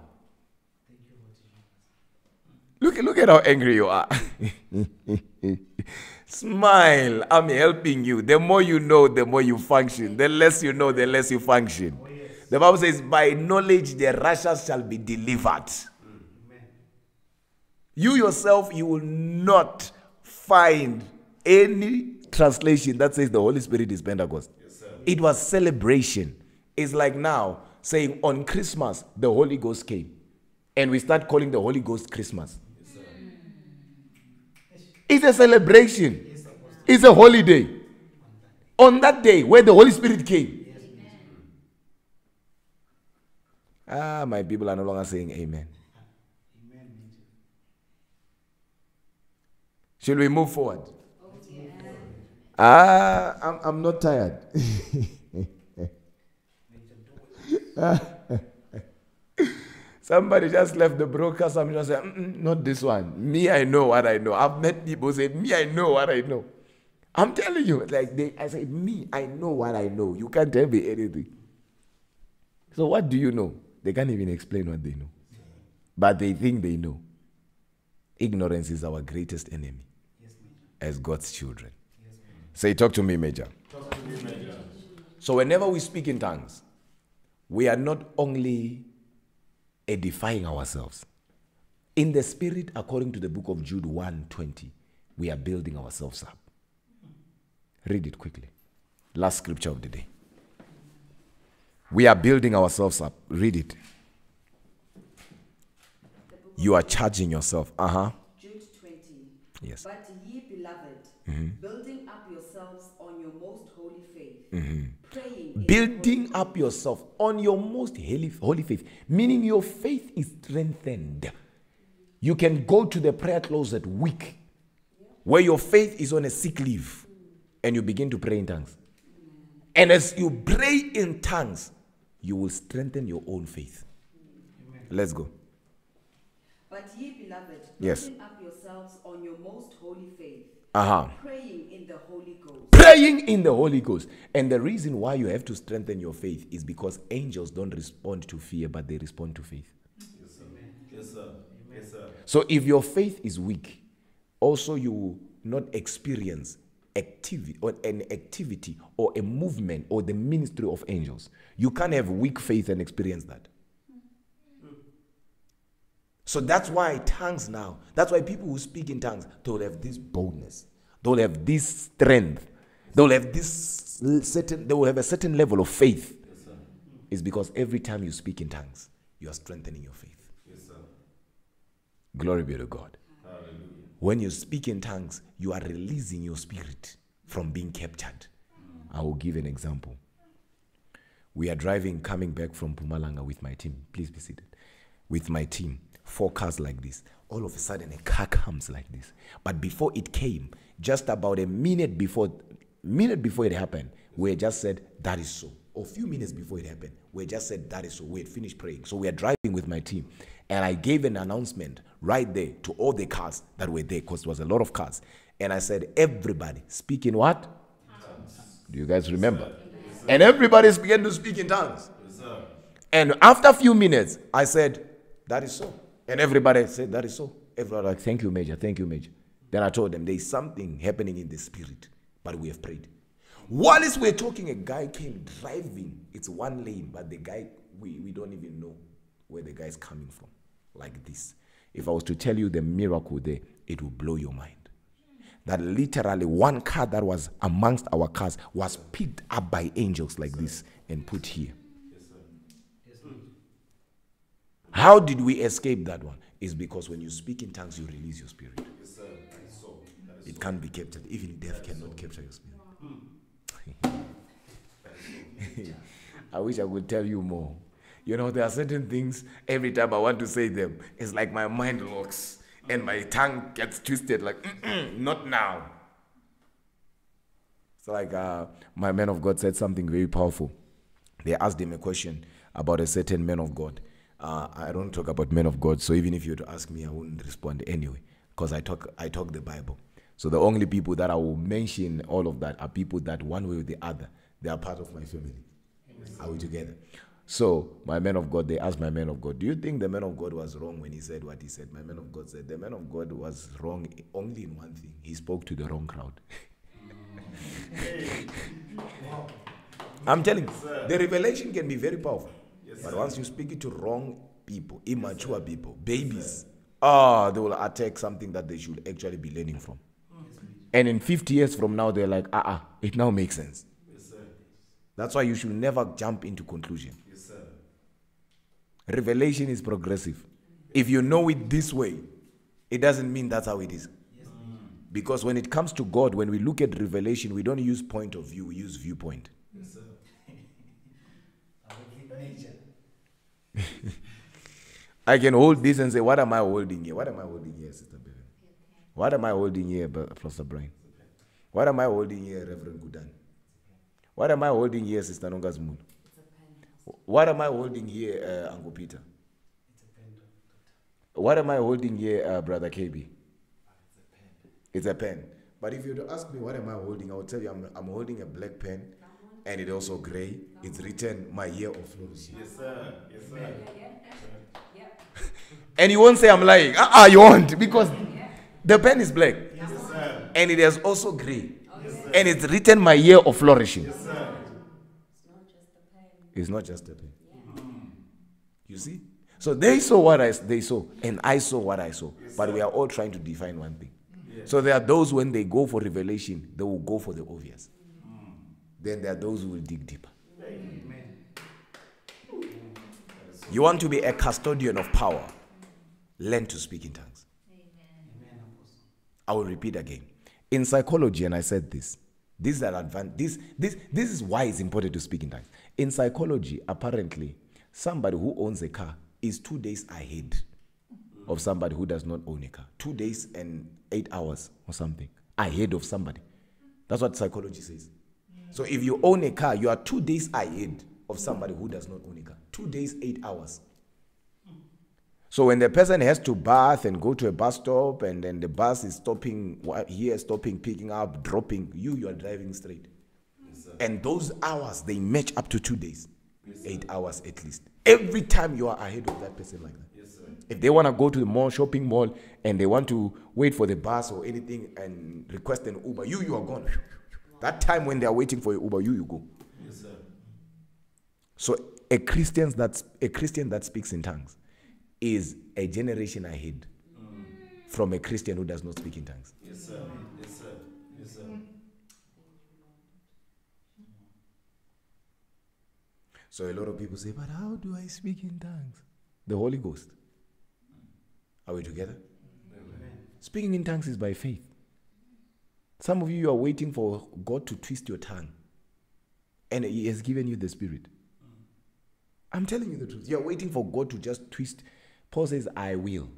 Look, look at how angry you are. Smile. I'm helping you. The more you know, the more you function. The less you know, the less you function. Oh, the Bible says, by knowledge the righteous shall be delivered. You yourself, you will not find any translation that says the Holy Spirit is Pentecost. it was celebration. It's like now saying on Christmas, the Holy Ghost came. And we start calling the Holy Ghost Christmas. It's a celebration. It's a holiday. On that day where the Holy Spirit came. Ah, my people are no longer saying amen. Amen, Major. Should we move forward? Ah, I'm, I'm not tired. Major, do it. Somebody just left the broadcast. I'm just saying, not this one. Me, I know what I know. I've met people say, me, I know what I know. I'm telling you, like they, I say, me, I know what I know. You can't tell me anything. So what do you know? They can't even explain what they know, but they think they know. Ignorance is our greatest enemy. As God's children. Yes, Say, talk to me, Major. To me, Major. So whenever we speak in tongues, we are not only edifying ourselves. In the spirit, according to the book of Jude 1:20, we are building ourselves up. Read it quickly. Last scripture of the day. We are building ourselves up. Read it. You are charging yourself. Uh-huh. Jude 20. Yes. But ye beloved, mm-hmm. building up yourselves on your most holy faith, mm-hmm. the building up yourself on your most holy, holy faith, meaning your faith is strengthened. You can go to the prayer closet week where your faith is on a sick leave and you begin to pray in tongues. And as you pray in tongues, you will strengthen your own faith. Let's go. But ye beloved, Yes. up yourselves on your most holy faith, Uh huh. praying in the Holy Ghost. Praying in the Holy Ghost. And the reason why you have to strengthen your faith is because angels don't respond to fear, but they respond to faith. Yes, sir. Yes, sir. Yes, sir. So if your faith is weak, also you will not experience activity or an activity or a movement or the ministry of angels. You can't have weak faith and experience that. So that's why tongues now, that's why people who speak in tongues, they'll have this boldness, they'll have this strength, they'll have this certain, they will have a certain level of faith. It's because every time you speak in tongues, you are strengthening your faith. Yes. Glory be to God. Hallelujah. When you speak in tongues, you are releasing your spirit from being captured. I will give an example. We are driving, coming back from Mpumalanga with my team. Please be seated. With my team, four cars like this. All of a sudden, a car comes like this. But before it came, just about a minute before, minute before it happened, we just said that is so. Or a few minutes before it happened, we just said that is so. We had finished praying. So we are driving with my team, and I gave an announcement right there to all the cars that were there because there was a lot of cars. And I said, everybody speak in what? Do you guys remember? And everybody began to speak in tongues. Yes. And after a few minutes, I said, That is so. And everybody said, That is so. Everybody like, Thank you, Major. Thank you, Major. Then I told them, There is something happening in the spirit, but we have prayed. Whilst we're talking, a guy came driving. It's one lane, but the guy, we, we don't even know where the guy is coming from. Like this. If I was to tell you the miracle there, it will blow your mind that literally one car that was amongst our cars was picked up by angels like this and put here. How did we escape that one? Is because when you speak in tongues, you release your spirit. Yes, sir. That is so. That is It can't be captured. Even death cannot capture your spirit. I wish I could tell you more. You know, there are certain things, every time I want to say them, it's like my mind locks and my tongue gets twisted, like, "Mm-mm, not now. It's like uh, my man of God said something very powerful. They asked him a question about a certain man of God. Uh, I don't talk about men of God, so even if you were to ask me, I wouldn't respond anyway, because I talk, I talk the Bible. So the only people that I will mention all of that are people that one way or the other, they are part of my family. Are we together? So my men of God, they asked my men of God, do you think the man of God was wrong when he said what he said? My man of God said, the man of God was wrong only in one thing. He spoke to the wrong crowd. I'm telling you, the revelation can be very powerful. But once you speak it to wrong people, immature people, babies, ah, they will attack something that they should actually be learning from. And in 50 years from now, they're like, ah, ah, it now makes sense. Yes. That's why you should never jump into conclusion. Yes, sir. Revelation is progressive. If you know it this way, it doesn't mean that's how it is. Because when it comes to God, when we look at revelation, we don't use point of view, we use viewpoint. Yes, sir. I can hold this and say, What am I holding here? What am I holding here, Sister Bevan? What am I holding here, Pastor Brian? What am I holding here, Reverend Gudan? What am I holding here, Sister Nongazmun? What am I holding here, uh, Uncle Peter? What am I holding here, uh, Brother KB? It's a pen. But if you were to ask me what am I holding, I will tell you I'm, I'm holding a black pen and it's also gray. It's written my year of flourishing. Yes, sir. Yes, sir. And you won't say I'm lying. Ah, uh you won't because the pen is black Yes, sir. and it is also gray. Yes, sir. And it's written my year of flourishing. Yes, sir. It's not just a pen. You see? So they saw what I, they saw, and I saw what I saw. But we are all trying to define one thing. So there are those when they go for revelation, they will go for the obvious. Then there are those who will dig deeper. You want to be a custodian of power, learn to speak in tongues. I will repeat again. In psychology, and I said this, this is an advan- this, this, this is why it's important to speak in tongues. In psychology, apparently, somebody who owns a car is two days ahead of somebody who does not own a car. Two days and eight hours or something ahead of somebody. That's what psychology says. So if you own a car, you are two days ahead of somebody who does not own a car. Two days, eight hours. So when the person has to bath and go to a bus stop, and then the bus is stopping here, stopping, picking up, dropping, you you are driving straight. and those hours they match up to two days, eight hours at least. Every time you are ahead of that person like that. If they want to go to the mall, shopping mall, and they want to wait for the bus or anything and request an Uber, you you are gone. That time when they are waiting for Uber, you you go. Yes, sir. So a Christian that's a Christian that speaks in tongues is a generation ahead mm. from a Christian who does not speak in tongues. Yes, sir. Yes, sir. Yes, sir. So a lot of people say, but how do I speak in tongues? The Holy Ghost. Are we together? Speaking in tongues is by faith. Some of you you are waiting for God to twist your tongue, and He has given you the Spirit. I'm telling you the truth. You're waiting for God to just twist. Paul says, I will.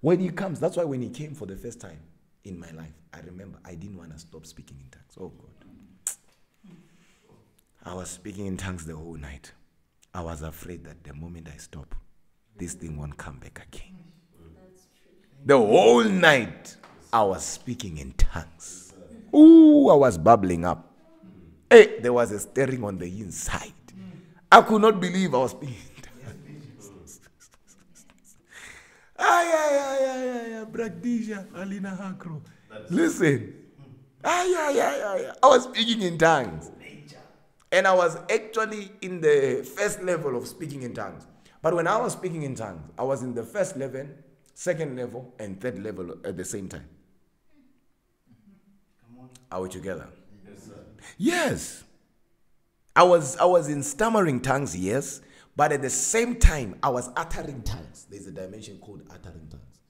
When He comes, that's why when He came for the first time in my life, I remember I didn't want to stop speaking in tongues. Oh, God. I was speaking in tongues the whole night. I was afraid that the moment I stop, this thing won't come back again. The whole night, I was speaking in tongues. Ooh, I was bubbling up. Hey, there was a stirring on the inside. I could not believe I was speaking in tongues. Ay, ay, ay, ay, ay, Bragdisha, Alina Hakro. Listen. Ay, ay, ay, ay, ay. I was speaking in tongues. And I was actually in the first level of speaking in tongues. But when I was speaking in tongues, I was in the first level, second level, and third level at the same time. Are we together? Yes, sir. Yes. I was I was in stammering tongues, yes, but at the same time I was uttering tongues. There's a dimension called uttering tongues.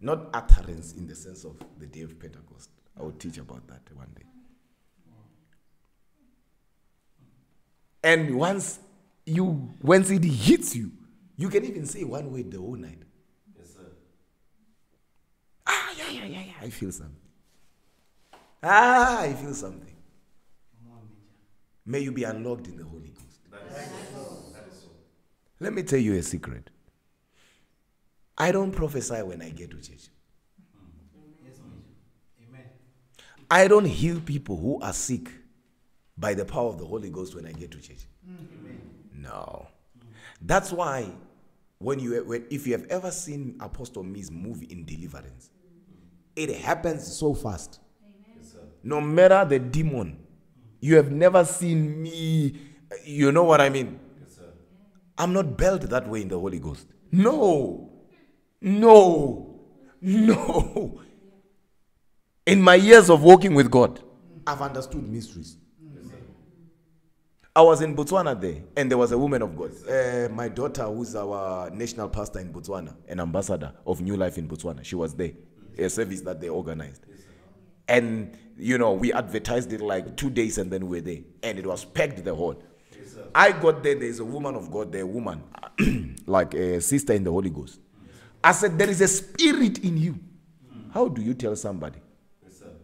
Not utterance in the sense of the day of Pentecost. I will teach about that one day. And once you once it hits you, you can even say one word the whole night. Yes, sir. Ah, yeah, yeah, yeah, yeah. I feel something. Ah, I feel something. May you be unlocked in the Holy Ghost. That is so. So. Let me tell you a secret. I don't prophesy when I get to church. Yes, Amen. I don't heal people who are sick by the power of the Holy Ghost when I get to church. No. That's why when you when, if you have ever seen Apostle Miz move in deliverance, it happens so fast. No matter the demon, you have never seen me. You know what I mean? Yes, sir. I'm not built that way in the Holy Ghost. No. No. No. In my years of walking with God, I've understood mysteries. I was in Botswana there, and there was a woman of God. Uh, my daughter, who's our national pastor in Botswana, an ambassador of New Life in Botswana, she was there, a service that they organized. And, you know, we advertised it like two days and then we were there. And it was packed the hall. I got there, there's a woman of God there, woman, like a sister in the Holy Ghost. I said, There is a spirit in you. How do you tell somebody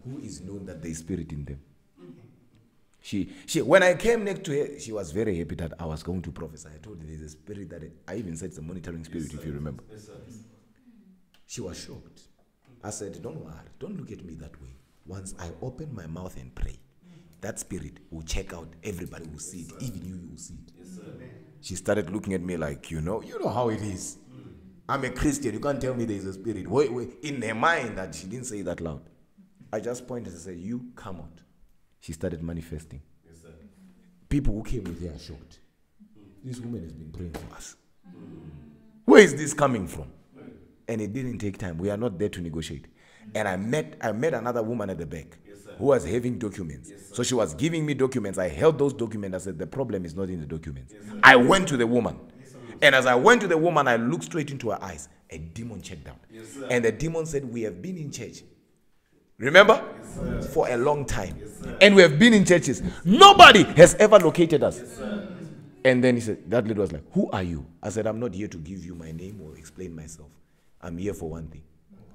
who is known that there is spirit in them? She, she, when I came next to her, she was very happy that I was going to prophesy. I told her there's a spirit that I even said it's a monitoring spirit, if you remember. She was shocked. I said, Don't worry, don't look at me that way. Once I open my mouth and pray, that spirit will check out, everybody will see it, even you, you will see it. She started looking at me like, you know, you know how it is. Hmm. I'm a Christian, you can't tell me there's a spirit. Wait, wait. In her mind, that she didn't say that loud. I just pointed and said, You come out. She started manifesting. Yes, People who came with her are shocked. Hmm. This woman has been praying for us. Hmm. Where is this coming from? And it didn't take time. We are not there to negotiate. And I met I met another woman at the back who was having documents. so she was giving me documents. I held those documents. I said, The problem is not in the documents. I went to the woman. And as I went to the woman, I looked straight into her eyes. A demon checked out. and the demon said, We have been in church. Remember? For a long time. and we have been in churches. Nobody has ever located us. And then he said, that lady was like, Who are you? I said, I'm not here to give you my name or explain myself. I'm here for one thing.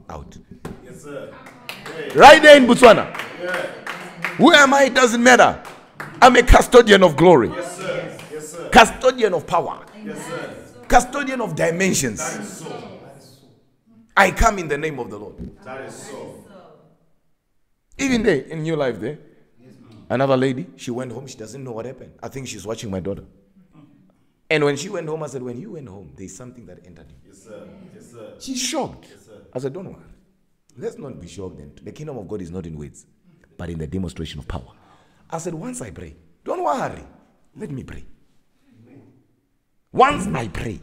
Out. Yes, sir. Right there in Botswana. Who am I? It doesn't matter. I'm a custodian of glory, Yes, sir. Yes, sir. custodian of power, Yes, sir. custodian of dimensions. So, I come in the name of the Lord. that is so. Even there in New Life, there, another lady, she went home. She doesn't know what happened. I think she's watching my daughter. And when she went home, I said, When you went home, there's something that entered you. Yes, sir. Yes, sir. She's shocked. sir. I said, Don't worry. Let's not be shocked. Then the kingdom of God is not in words, but in the demonstration of power. I said, Once I pray, don't worry. Let me pray. Once I pray,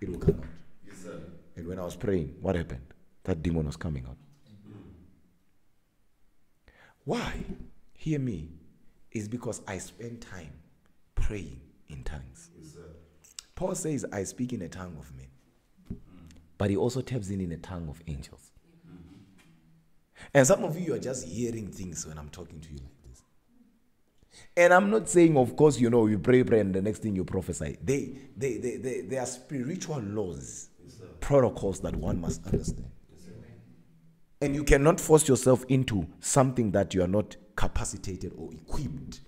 it will come out. Yes, sir. And when I was praying, what happened? That demon was coming out. Why? Hear me. Is because I spend time praying in tongues. Yes. Paul says, I speak in a tongue of men. But he also taps in in a tongue of angels. And some of you, you are just hearing things when I'm talking to you like this. And I'm not saying, of course, you know, you pray, pray, and the next thing you prophesy. They, they, they, they, they are spiritual laws, protocols that one must understand. And you cannot force yourself into something that you are not capacitated or equipped,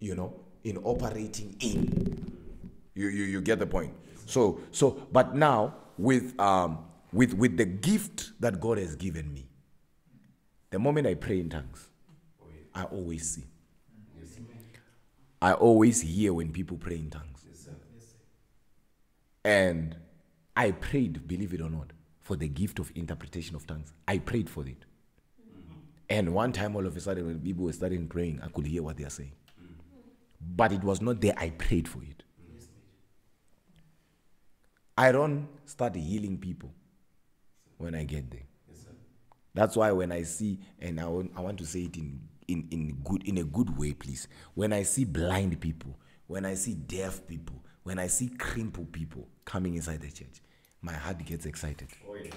you know, in operating in. You, you, you get the point. So, so, but now with, um, with, with the gift that God has given me, the moment I pray in tongues, I always see. I always hear when people pray in tongues. And I prayed, believe it or not, for the gift of interpretation of tongues. I prayed for it. And one time, all of a sudden, when people were starting praying, I could hear what they are saying. But it was not there. I prayed for it. I don't start healing people when I get there. That's why when I see, and I want, I want to say it in, in, in, good, in a good way, please. When I see blind people, when I see deaf people, when I see crippled people coming inside the church, my heart gets excited. Oh, yeah.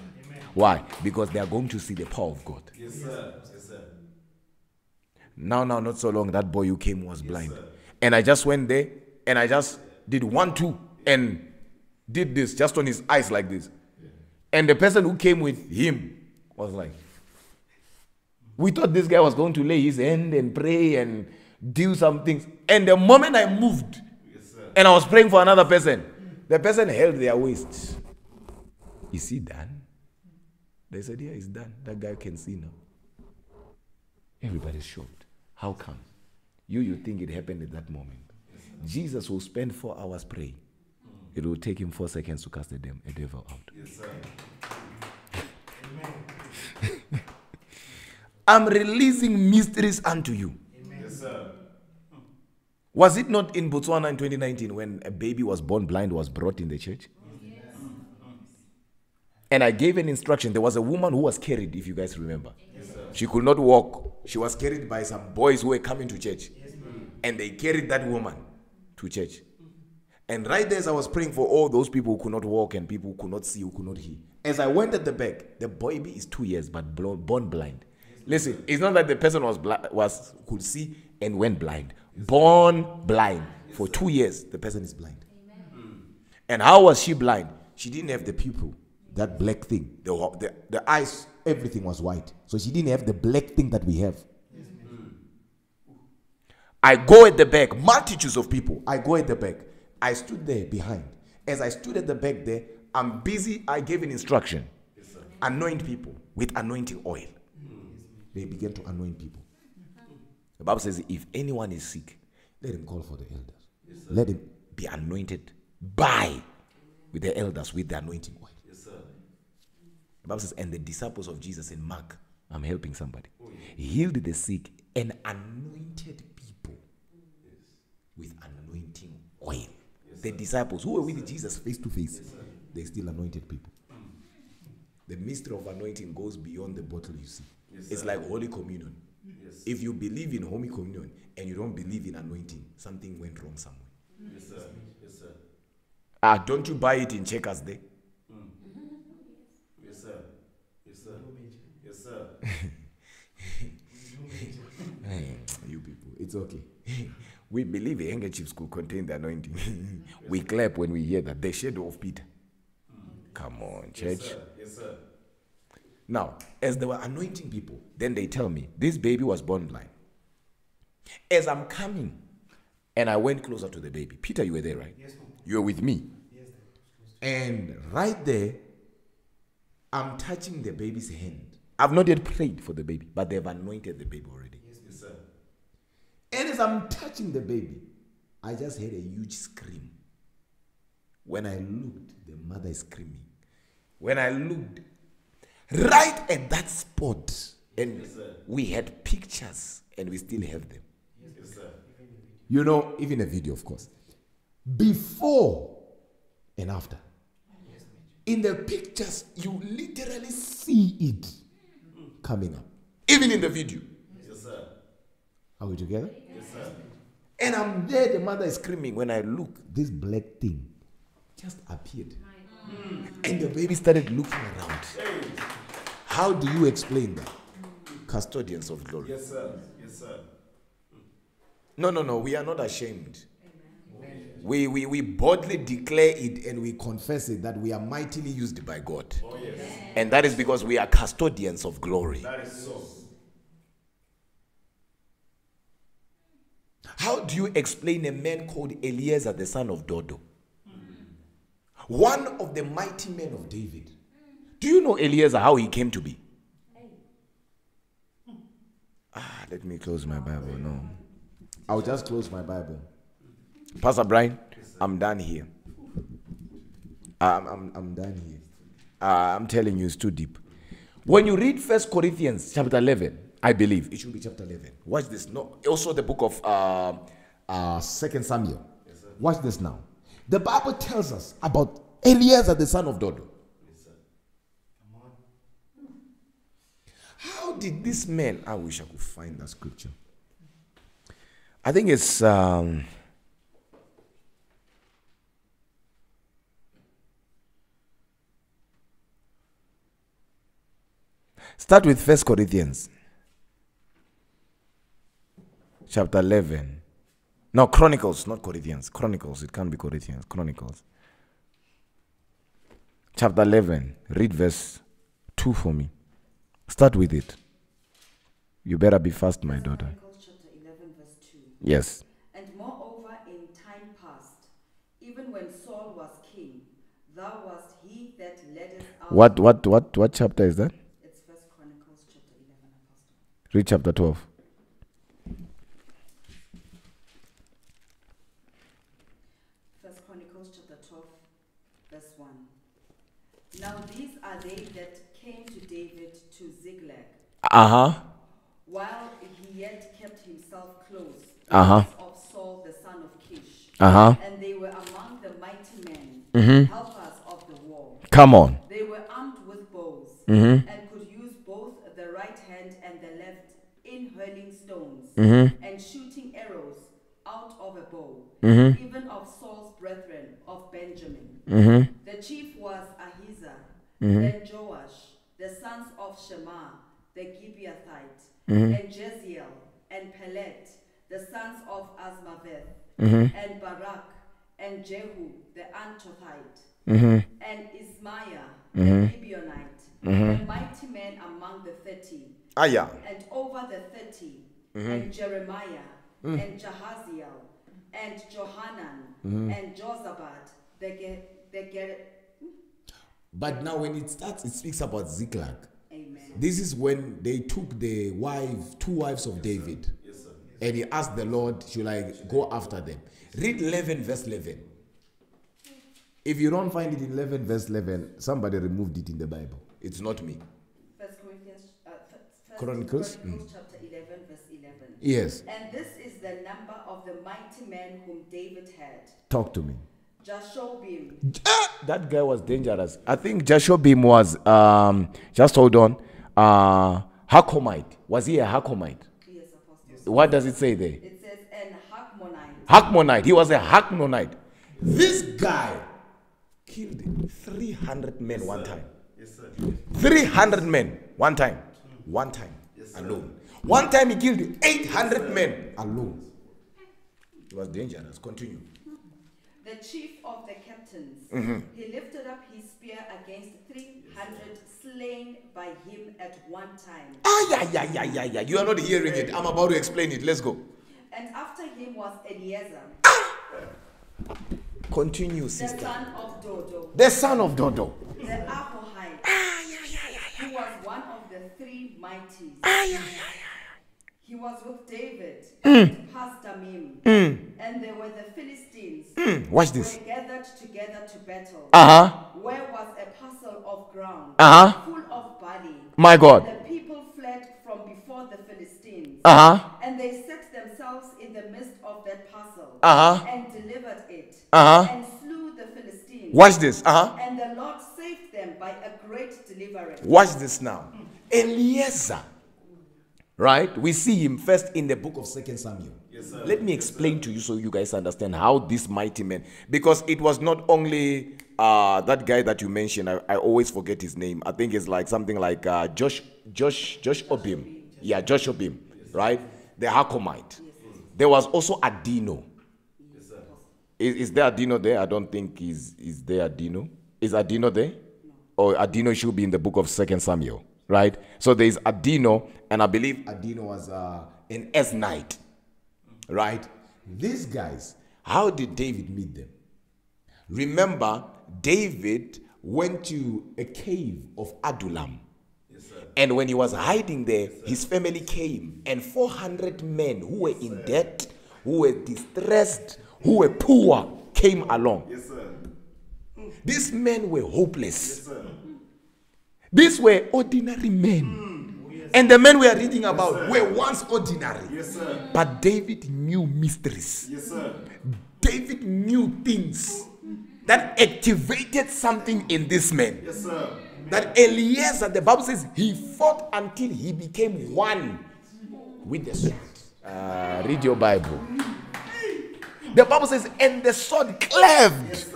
Why? Because they are going to see the power of God. Yes, sir. Yes, sir. Now, now, not so long, that boy who came was blind. And I just went there and I just did one, two, and did this just on his eyes like this. And the person who came with him was like, we thought this guy was going to lay his hand and pray and do some things. And the moment I moved and I was praying for another person, the person held their waist. Is he done? They said, Yeah, he's done. That guy can see now. Everybody's shocked. How come? You, you think it happened at that moment. Jesus will spend four hours praying. It will take him four seconds to cast the dem- a devil out. Yes, sir. I'm releasing mysteries unto you. Yes, sir. Was it not in Botswana in 2019 when a baby was born blind was brought in the church? And I gave an instruction. There was a woman who was carried, if you guys remember. Yes, She could not walk. She was carried by some boys who were coming to church. And they carried that woman to church. And right there, as I was praying for all those people who could not walk and people who could not see, who could not hear. As I went at the back, the baby is two years but born blind. Listen, it's not that the person was bli- was could see and went blind. Born blind. For two years, the person is blind. And how was she blind? She didn't have the pupil, that black thing. The, the, the eyes, everything was white. So she didn't have the black thing that we have. I go at the back, multitudes of people. I go at the back. I stood there behind. As I stood at the back there, I'm busy. I gave an instruction anoint people with anointing oil. They began to anoint people. The Bible says, if anyone is sick, let him call for the elders. let him be anointed by with the elders with the anointing oil. The Bible says, and the disciples of Jesus in Mark, I'm helping somebody, healed the sick and anointed people with anointing oil. The disciples who were with Jesus face to face, they still anointed people. The mystery of anointing goes beyond the bottle you see. it's like Holy Communion. If you believe in Holy Communion and you don't believe in anointing, something went wrong somewhere. Yes, sir. Yes, sir. Ah, don't you buy it in Checkers Day? Yes, sir. Yes, sir. Yes, sir. you people, it's okay. we believe handkerchiefs could contain the anointing. we clap when we hear that. The shadow of Peter. Come on, church. Yes, sir. Yes, sir. Now, as they were anointing people, then they tell me this baby was born blind. As I'm coming, and I went closer to the baby. Peter, you were there, right? Yes. You were with me. Yes, sir. And right there, I'm touching the baby's hand. I've not yet prayed for the baby, but they've anointed the baby already. Yes, as I'm touching the baby, I just heard a huge scream. When I looked, the mother is screaming. When I looked, right at that spot, and we had pictures, and we still have them. Yes, sir. You know, even a video, of course. Before and after. In the pictures, you literally see it coming up. Even in the video. Yes, sir. Are we together? Yes, sir. And I'm there, the mother is screaming. When I look, this black thing just appeared. Mm. And the baby started looking around. How do you explain that? Custodians of glory. Yes, sir. Yes, sir. Mm. No, no, no. We are not ashamed. We, we, we boldly declare it and we confess it that we are mightily used by God. Oh, yes. And that is because we are custodians of glory. That is so. How do you explain a man called Eliezer, the son of Dodo? One of the mighty men of David. Do you know Eliezer, how he came to be? Ah, let me close my Bible. No. I'll just close my Bible. Pastor Brian, I'm done here. I'm, I'm, I'm done here. Uh, I'm telling you, it's too deep. When you read First Corinthians chapter 11, I believe it should be chapter 11. Watch this. No, also the book of uh, uh, Second Samuel. Watch this now. The Bible tells us about Eliezer, the son of Dodo. Come on. How did this man? I wish I could find that scripture. I think it's um, start with First Corinthians, chapter eleven. No, Chronicles, not Corinthians. Chronicles. It can't be Corinthians. Chronicles. Chapter eleven. Read verse two for me. Start with it. You better be fast, my daughter. Chronicles chapter 11, verse 2. Yes. And moreover, in time past, even when Saul was king, thou wast he that leddest out. What what what what chapter is that? It's First Chronicles chapter 11, Apostle. Read chapter 12. First Chronicles chapter 12, verse 1. Now these are they that came to David to Ziklag, Uh-huh. while he yet kept himself close Uh-huh. because of Saul the son of Kish. Uh-huh. And they were among the mighty men, Mhm. helpers of the war. Come on. They were armed with bows Mhm. and could use both the right hand and the left in hurling stones mm-hmm. and shooting arrows out of a bow, mm-hmm. even of Saul's brethren of Benjamin. Mm-hmm. The chief was Ahiezer, Mhm. then Joash, the sons of Shema, the Gibeathite, Mhm. and Jeziel, and Pelet, the sons of Azmaveth, Mm-hmm. and Barak, and Jehu the Antothite, Mm-hmm. and Ismaiah the Gibeonite, the mighty man among the thirty, Ah, yeah. and over the 30 and Jeremiah and Jahaziel and Johanan and Josabad the Ge- the Ge- But now, when it starts, it speaks about Ziklag. Amen. This is when they took the wife, two wives of David, Yes, sir. and he asked the Lord, Should I go after them? Read 11, verse 11. If you don't find it in 11, verse 11, somebody removed it in the Bible. It's not me. First Corinthians, uh, First Chronicles? Chronicles chapter 11, verse 11. Yes. And this is the number of the mighty men whom David had. Talk to me. Jashobeam, Ah, that guy was dangerous. I think Jashobeam was, um, just hold on, uh, Hakomite. Was he a Hakomite? yes, apostle. What does it say there? It says, and Hakmonite. Hakmonite. He was a Hakmonite. This guy killed 300 men one time. Yes, sir. 300 men one time. One time alone. One time he killed 800 men alone. It was dangerous. Continue. The chief of the captains, Mm-hmm. he lifted up his spear against 300 slain by him at one time. Ah, yeah, yeah, yeah, yeah, yeah. You are not hearing it. I'm about to explain it. Let's go. And after him was Eliezer, Continue, the sister. son of Dodo, The son of Dodo. the Ahohite, Ah, yeah, yeah, yeah, yeah. who was one of the three mighties. Ah, yeah, He was with David Mm. and Pasdammim, and there were the Philistines. Mm, watch this. were gathered together to battle. Uh huh. Where was a parcel of ground Uh huh. full of barley. My God. The people fled from before the Philistines. Uh huh. And they set themselves in the midst of that parcel Uh huh. and delivered it Uh-huh. and slew the Philistines. Watch this. Uh huh. And the Lord saved them by a great deliverance. Watch this now. Eliezer. Right? We see him first in the book of Second Samuel. Yes, sir. Let me explain to you so you guys understand how this mighty man, because it was not only uh, that guy that you mentioned. I, I always forget his name. I think it's like something like uh, Josh, Josh, Josh Obim. Yeah, Josh Obim. Right? The Hakomite. There was also Adino. Yes, sir. Is, is there Adino there? I don't think is is there Adino. Is Adino there? No. Or Adino should be in the book of Second Samuel, right? So there is Adino, and I believe Adino was uh, an Eznite, right? These guys, how did David meet them? Remember, David went to a cave of Adullam. Yes. And when he was hiding there, his family came, and 400 men who were in debt, who were distressed, who were poor, came along. Yes, sir. These men were hopeless. Yes. These were ordinary men. And the men we are reading about were once ordinary. Yes, sir. But David knew mysteries. Yes, sir. David knew things that activated something in this man. Yes, sir. That Eliezer, the Bible says, he fought until he became one with the sword. Uh, read your Bible. The Bible says, and the sword cleft Yes,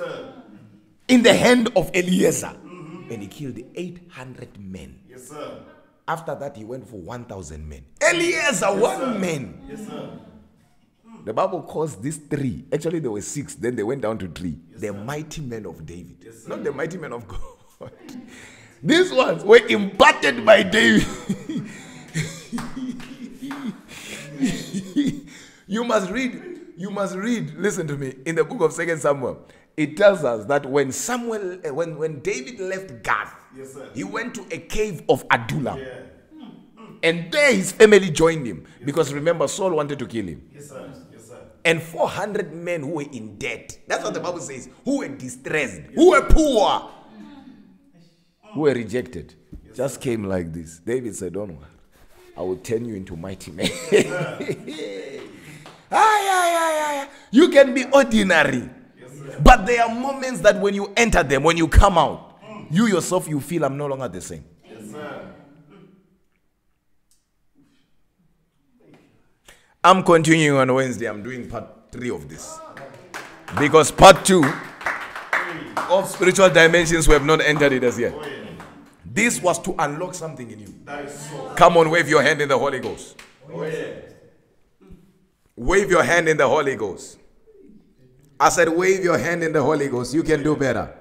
in the hand of Eliezer. And he killed 800 men. Yes, sir. After that, he went for 1,000 men. Eliezer, one man. Yes, sir. The Bible calls these three. Actually, there were six. Then they went down to three. the mighty men of David. Not the mighty men of God. These ones were imparted by David. you must read. You must read. Listen to me. In the book of Second Samuel, it tells us that when Samuel, uh, when when David left Gath, Yes, sir. he went to a cave of Adullam. Yeah. And there his family joined him. Because remember, Saul wanted to kill him. Yes, sir. Yes, sir. And 400 men who were in debt. That's what the Bible says. Who were distressed, who were poor, who were rejected. Just came like this. David said, Don't worry. I will turn you into mighty men. Yeah, yeah, yeah, yeah. You can be ordinary. But there are moments that when you enter them, when you come out, you yourself, you feel I'm no longer the same. Yes, sir. I'm continuing on Wednesday. I'm doing part three of this. Because part two of spiritual dimensions, we have not entered it as yet. Oh. This was to unlock something in you. So. Come on, wave your hand in the Holy Ghost. Oh, yeah. Wave your hand in the Holy Ghost. I said, wave your hand in the Holy Ghost. You can do better.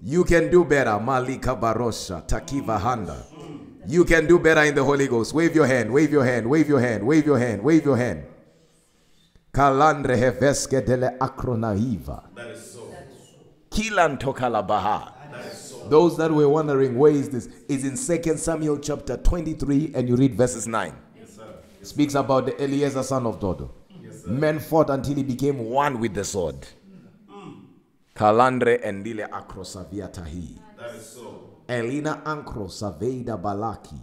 You can do better. Malika Barosha, Takiva Handa. You can do better in the Holy Ghost. Wave your hand, wave your hand, wave your hand, wave your hand, wave your hand. Kalandre heveske dele akronahiva. That is so. Those that were wondering where is this is in 2 Samuel chapter 23 and you read verses 9. Yes, sir. Speaks about the Eliezer son of Dodo. Men fought until he became one with the sword. Kalandre endile akrosaviatahi. That is so. Elina ankro saveida balaki.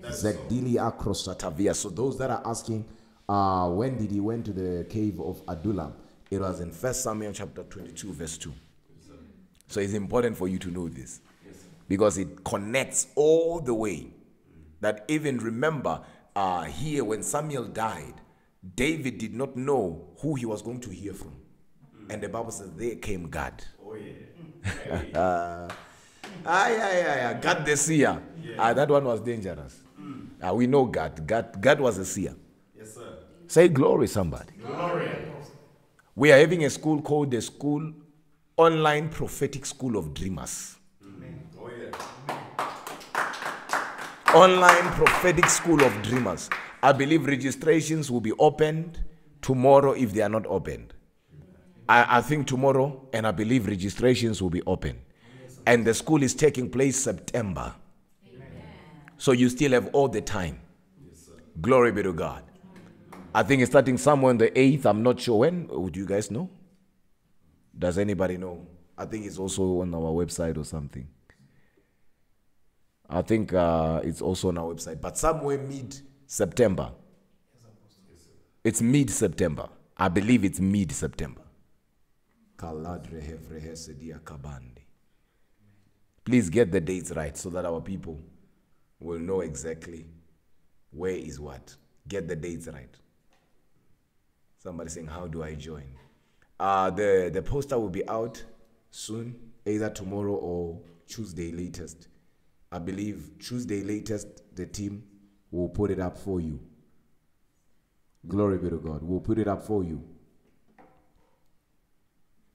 That is so. Zegdili akrosatavia. So those that are asking, uh, when did he went to the cave of Adullam? It was in 1 Samuel chapter 22, verse 2. So it's important for you to know this. Because it connects all the way. That even remember, uh, here when Samuel died, David did not know who he was going to hear from. And the Bible says, there came Gad. Oh, yeah. Ah, yeah, yeah, yeah. Gad the seer. Ah, that one was dangerous. Ah, we know Gad. Gad. Gad was a seer. Yes, sir. Say glory, somebody. Glory. We are having a school called the School Online Prophetic School of Dreamers. Oh, yeah. Online Prophetic School of Dreamers. I believe registrations will be opened tomorrow if they are not opened. I, I think tomorrow, and I believe registrations will be open. And the school is taking place September. So you still have all the time. Glory be to God. I think it's starting somewhere on the 8th. I'm not sure when. Would you guys know? Does anybody know? I think it's also on our website or something. I think uh, it's also on our website, but somewhere mid September. It's mid September. I believe it's mid September. Please get the dates right so that our people will know exactly where is what. Get the dates right. Somebody saying, How do I join? Uh, the, the poster will be out soon, either tomorrow or Tuesday latest. I believe Tuesday latest, the team will put it up for you. Glory be to God. We'll put it up for you.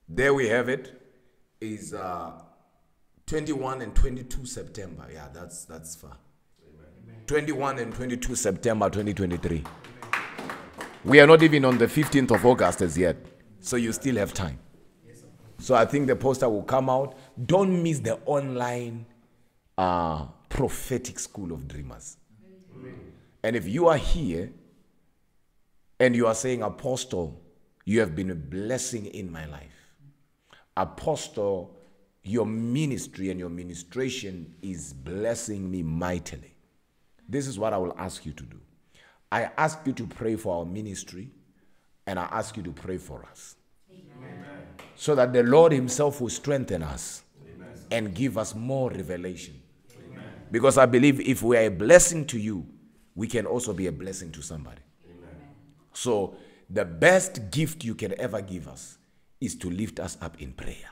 There we have it. Is uh, 21 and 22 September. Yeah, that's that's far. 21 and 22 September 2023. We are not even on the 15th of August as yet, so you still have time. So I think the poster will come out. Don't miss the online uh, prophetic school of dreamers. And if you are here and you are saying, Apostle, you have been a blessing in my life. Apostle, your ministry and your ministration is blessing me mightily. This is what I will ask you to do. I ask you to pray for our ministry and I ask you to pray for us. So that the Lord Himself will strengthen us and give us more revelation. Because I believe if we are a blessing to you, we can also be a blessing to somebody. So, the best gift you can ever give us is to lift us up in prayer.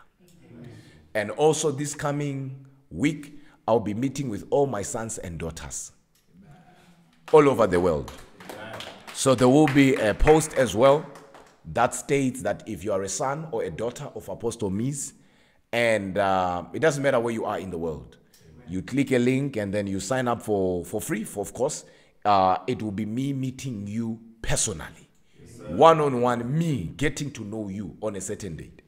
And also, this coming week, I'll be meeting with all my sons and daughters all over the world. So, there will be a post as well that states that if you are a son or a daughter of Apostle Miz, and uh, it doesn't matter where you are in the world, you click a link and then you sign up for, for free, for, of course. Uh, it will be me meeting you personally, one on one, me getting to know you on a certain date.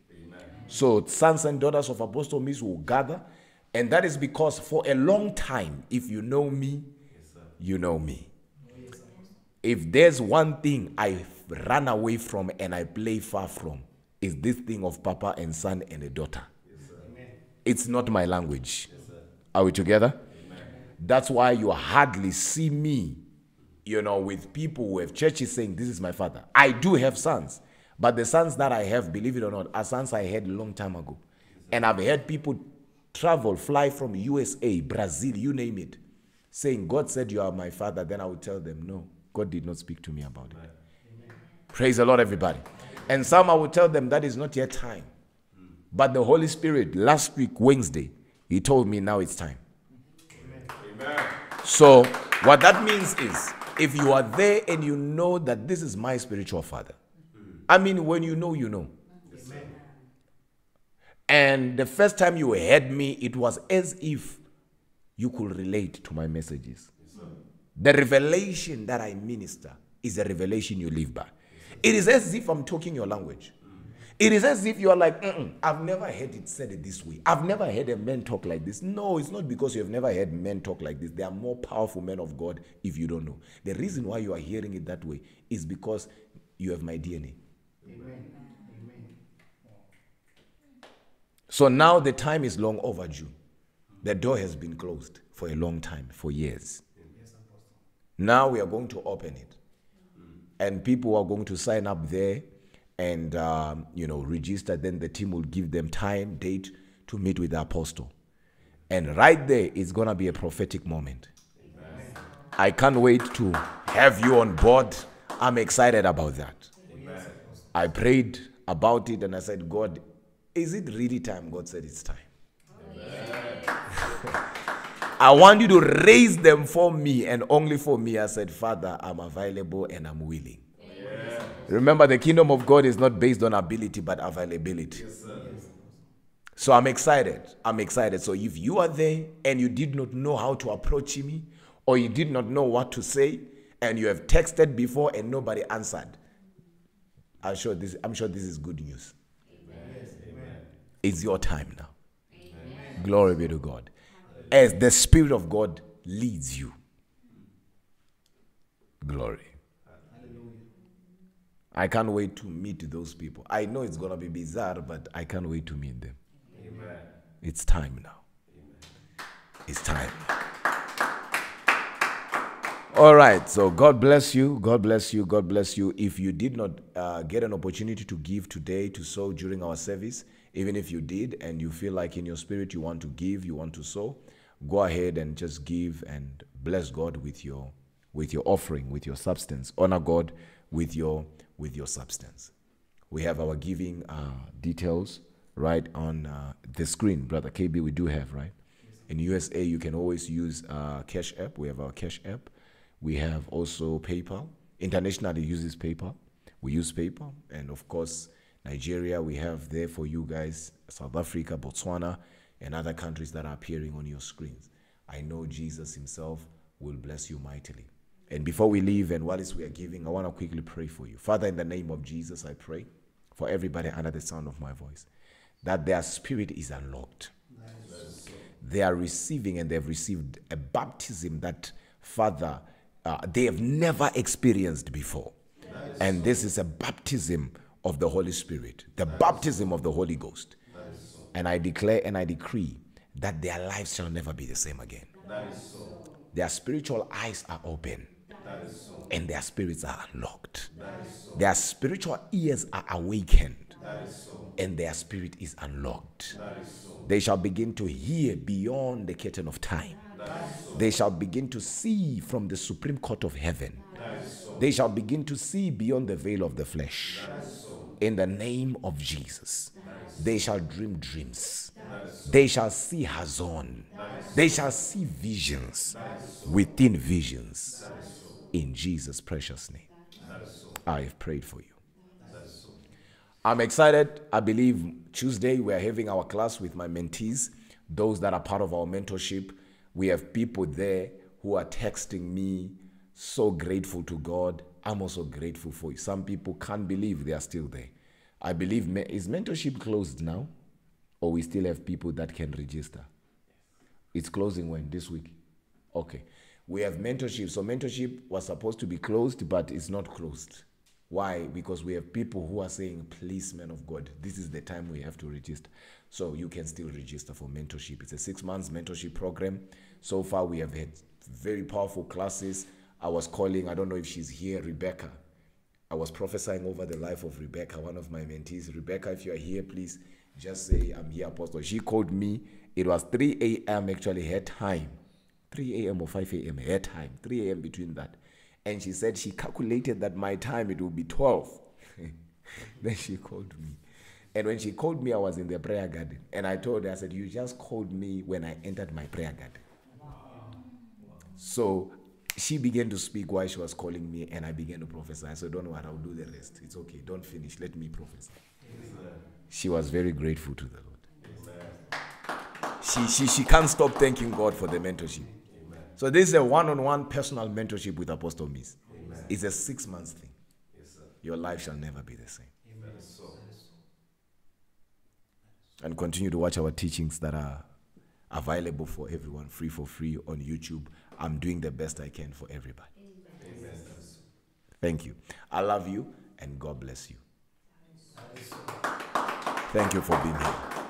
So, sons and daughters of Apostle Miz will gather, and that is because for a long time, if you know me, you know me. If there's one thing I run away from and I play far from, is this thing of papa and son and a daughter. It's not my language. Are we together? That's why you hardly see me, you know, with people who have churches saying, This is my father. I do have sons, but the sons that I have, believe it or not, are sons I had a long time ago. And I've had people travel, fly from USA, Brazil, you name it, saying, God said you are my father. Then I would tell them, No, God did not speak to me about it. Praise the Lord, everybody. And some I would tell them that is not yet time. But the Holy Spirit, last week, Wednesday, He told me now it's time. Amen. So, what that means is if you are there and you know that this is my spiritual father. I mean, when you know, you know. And the first time you heard me, it was as if you could relate to my messages. The revelation that I minister is a revelation you live by. It is as if I'm talking your language. It is as if you are like, "Mm-mm, I've never heard it said it this way. I've never heard a man talk like this. No, it's not because you have never heard men talk like this. They are more powerful men of God if you don't know. The reason why you are hearing it that way is because you have my DNA. Amen. Amen. So now the time is long overdue. The door has been closed for a long time, for years. Now we are going to open it. And people are going to sign up there and, um, you know, register. Then the team will give them time, date to meet with the apostle. And right there, it's going to be a prophetic moment. I can't wait to have you on board. I'm excited about that. I prayed about it and I said, God, is it really time? God said, It's time. I want you to raise them for me and only for me. I said, Father, I'm available and I'm willing. Remember, the kingdom of God is not based on ability but availability. So I'm excited. I'm excited. So if you are there and you did not know how to approach me or you did not know what to say and you have texted before and nobody answered, I'm sure this, I'm sure this is good news. It's your time now. Glory be to God. As the Spirit of God leads you. Glory. I can't wait to meet those people. I know it's going to be bizarre, but I can't wait to meet them. Amen. It's time now. It's time. All right. So God bless you. God bless you. God bless you. If you did not uh, get an opportunity to give today, to sow during our service, even if you did and you feel like in your spirit you want to give, you want to sow, go ahead and just give and bless God with your with your offering, with your substance. Honor God with your with your substance. We have our giving uh, details right on uh, the screen, brother KB. We do have right. In USA, you can always use uh, Cash App. We have our Cash App. We have also PayPal. Internationally uses PayPal. We use PayPal, and of course, Nigeria. We have there for you guys. South Africa, Botswana, and other countries that are appearing on your screens. I know Jesus Himself will bless you mightily. And before we leave, and whilst we are giving, I want to quickly pray for you. Father, in the name of Jesus, I pray for everybody under the sound of my voice that their spirit is unlocked. They are receiving and they've received a baptism that, Father, uh, they have never experienced before. And this is a baptism of the Holy Spirit, the baptism of the Holy Ghost. And I declare and I decree that their lives shall never be the same again. Their spiritual eyes are open and their spirits are unlocked. Their spiritual ears are awakened and their spirit is unlocked. They shall begin to hear beyond the curtain of time. They shall begin to see from the supreme court of heaven. They shall begin to see beyond the veil of the flesh. In the name of Jesus, they shall dream dreams. They shall see Hazon. They shall see visions within visions. In Jesus' precious name, I have prayed for you. I'm excited. I believe Tuesday we are having our class with my mentees, those that are part of our mentorship. We have people there who are texting me, so grateful to God. I'm also grateful for you. Some people can't believe they are still there. I believe, is mentorship closed now? Or we still have people that can register? It's closing when? This week? Okay. We have mentorship. So mentorship was supposed to be closed, but it's not closed. Why? Because we have people who are saying, please, man of God, this is the time we have to register. So you can still register for mentorship. It's a six months mentorship program. So far, we have had very powerful classes. I was calling, I don't know if she's here, Rebecca. I was prophesying over the life of Rebecca, one of my mentees. Rebecca, if you are here, please just say, I'm here, Apostle. She called me. It was 3 a.m. actually, her time. 3 a.m. or 5 a.m. her time. 3 a.m. between that. And she said she calculated that my time it would be 12. then she called me. And when she called me, I was in the prayer garden. And I told her, I said, You just called me when I entered my prayer garden. So she began to speak while she was calling me, and I began to prophesy. I said, Don't worry, I'll do the rest. It's okay. Don't finish. Let me prophesy. She was very grateful to the Lord. She, she, she can't stop thanking God for the mentorship. So this is a one-on-one personal mentorship with Apostle Miz. It's a six-month thing. Your life shall never be the same. And continue to watch our teachings that are available for everyone, free for free on YouTube. I'm doing the best I can for everybody. Thank you. I love you and God bless you. Thank you for being here.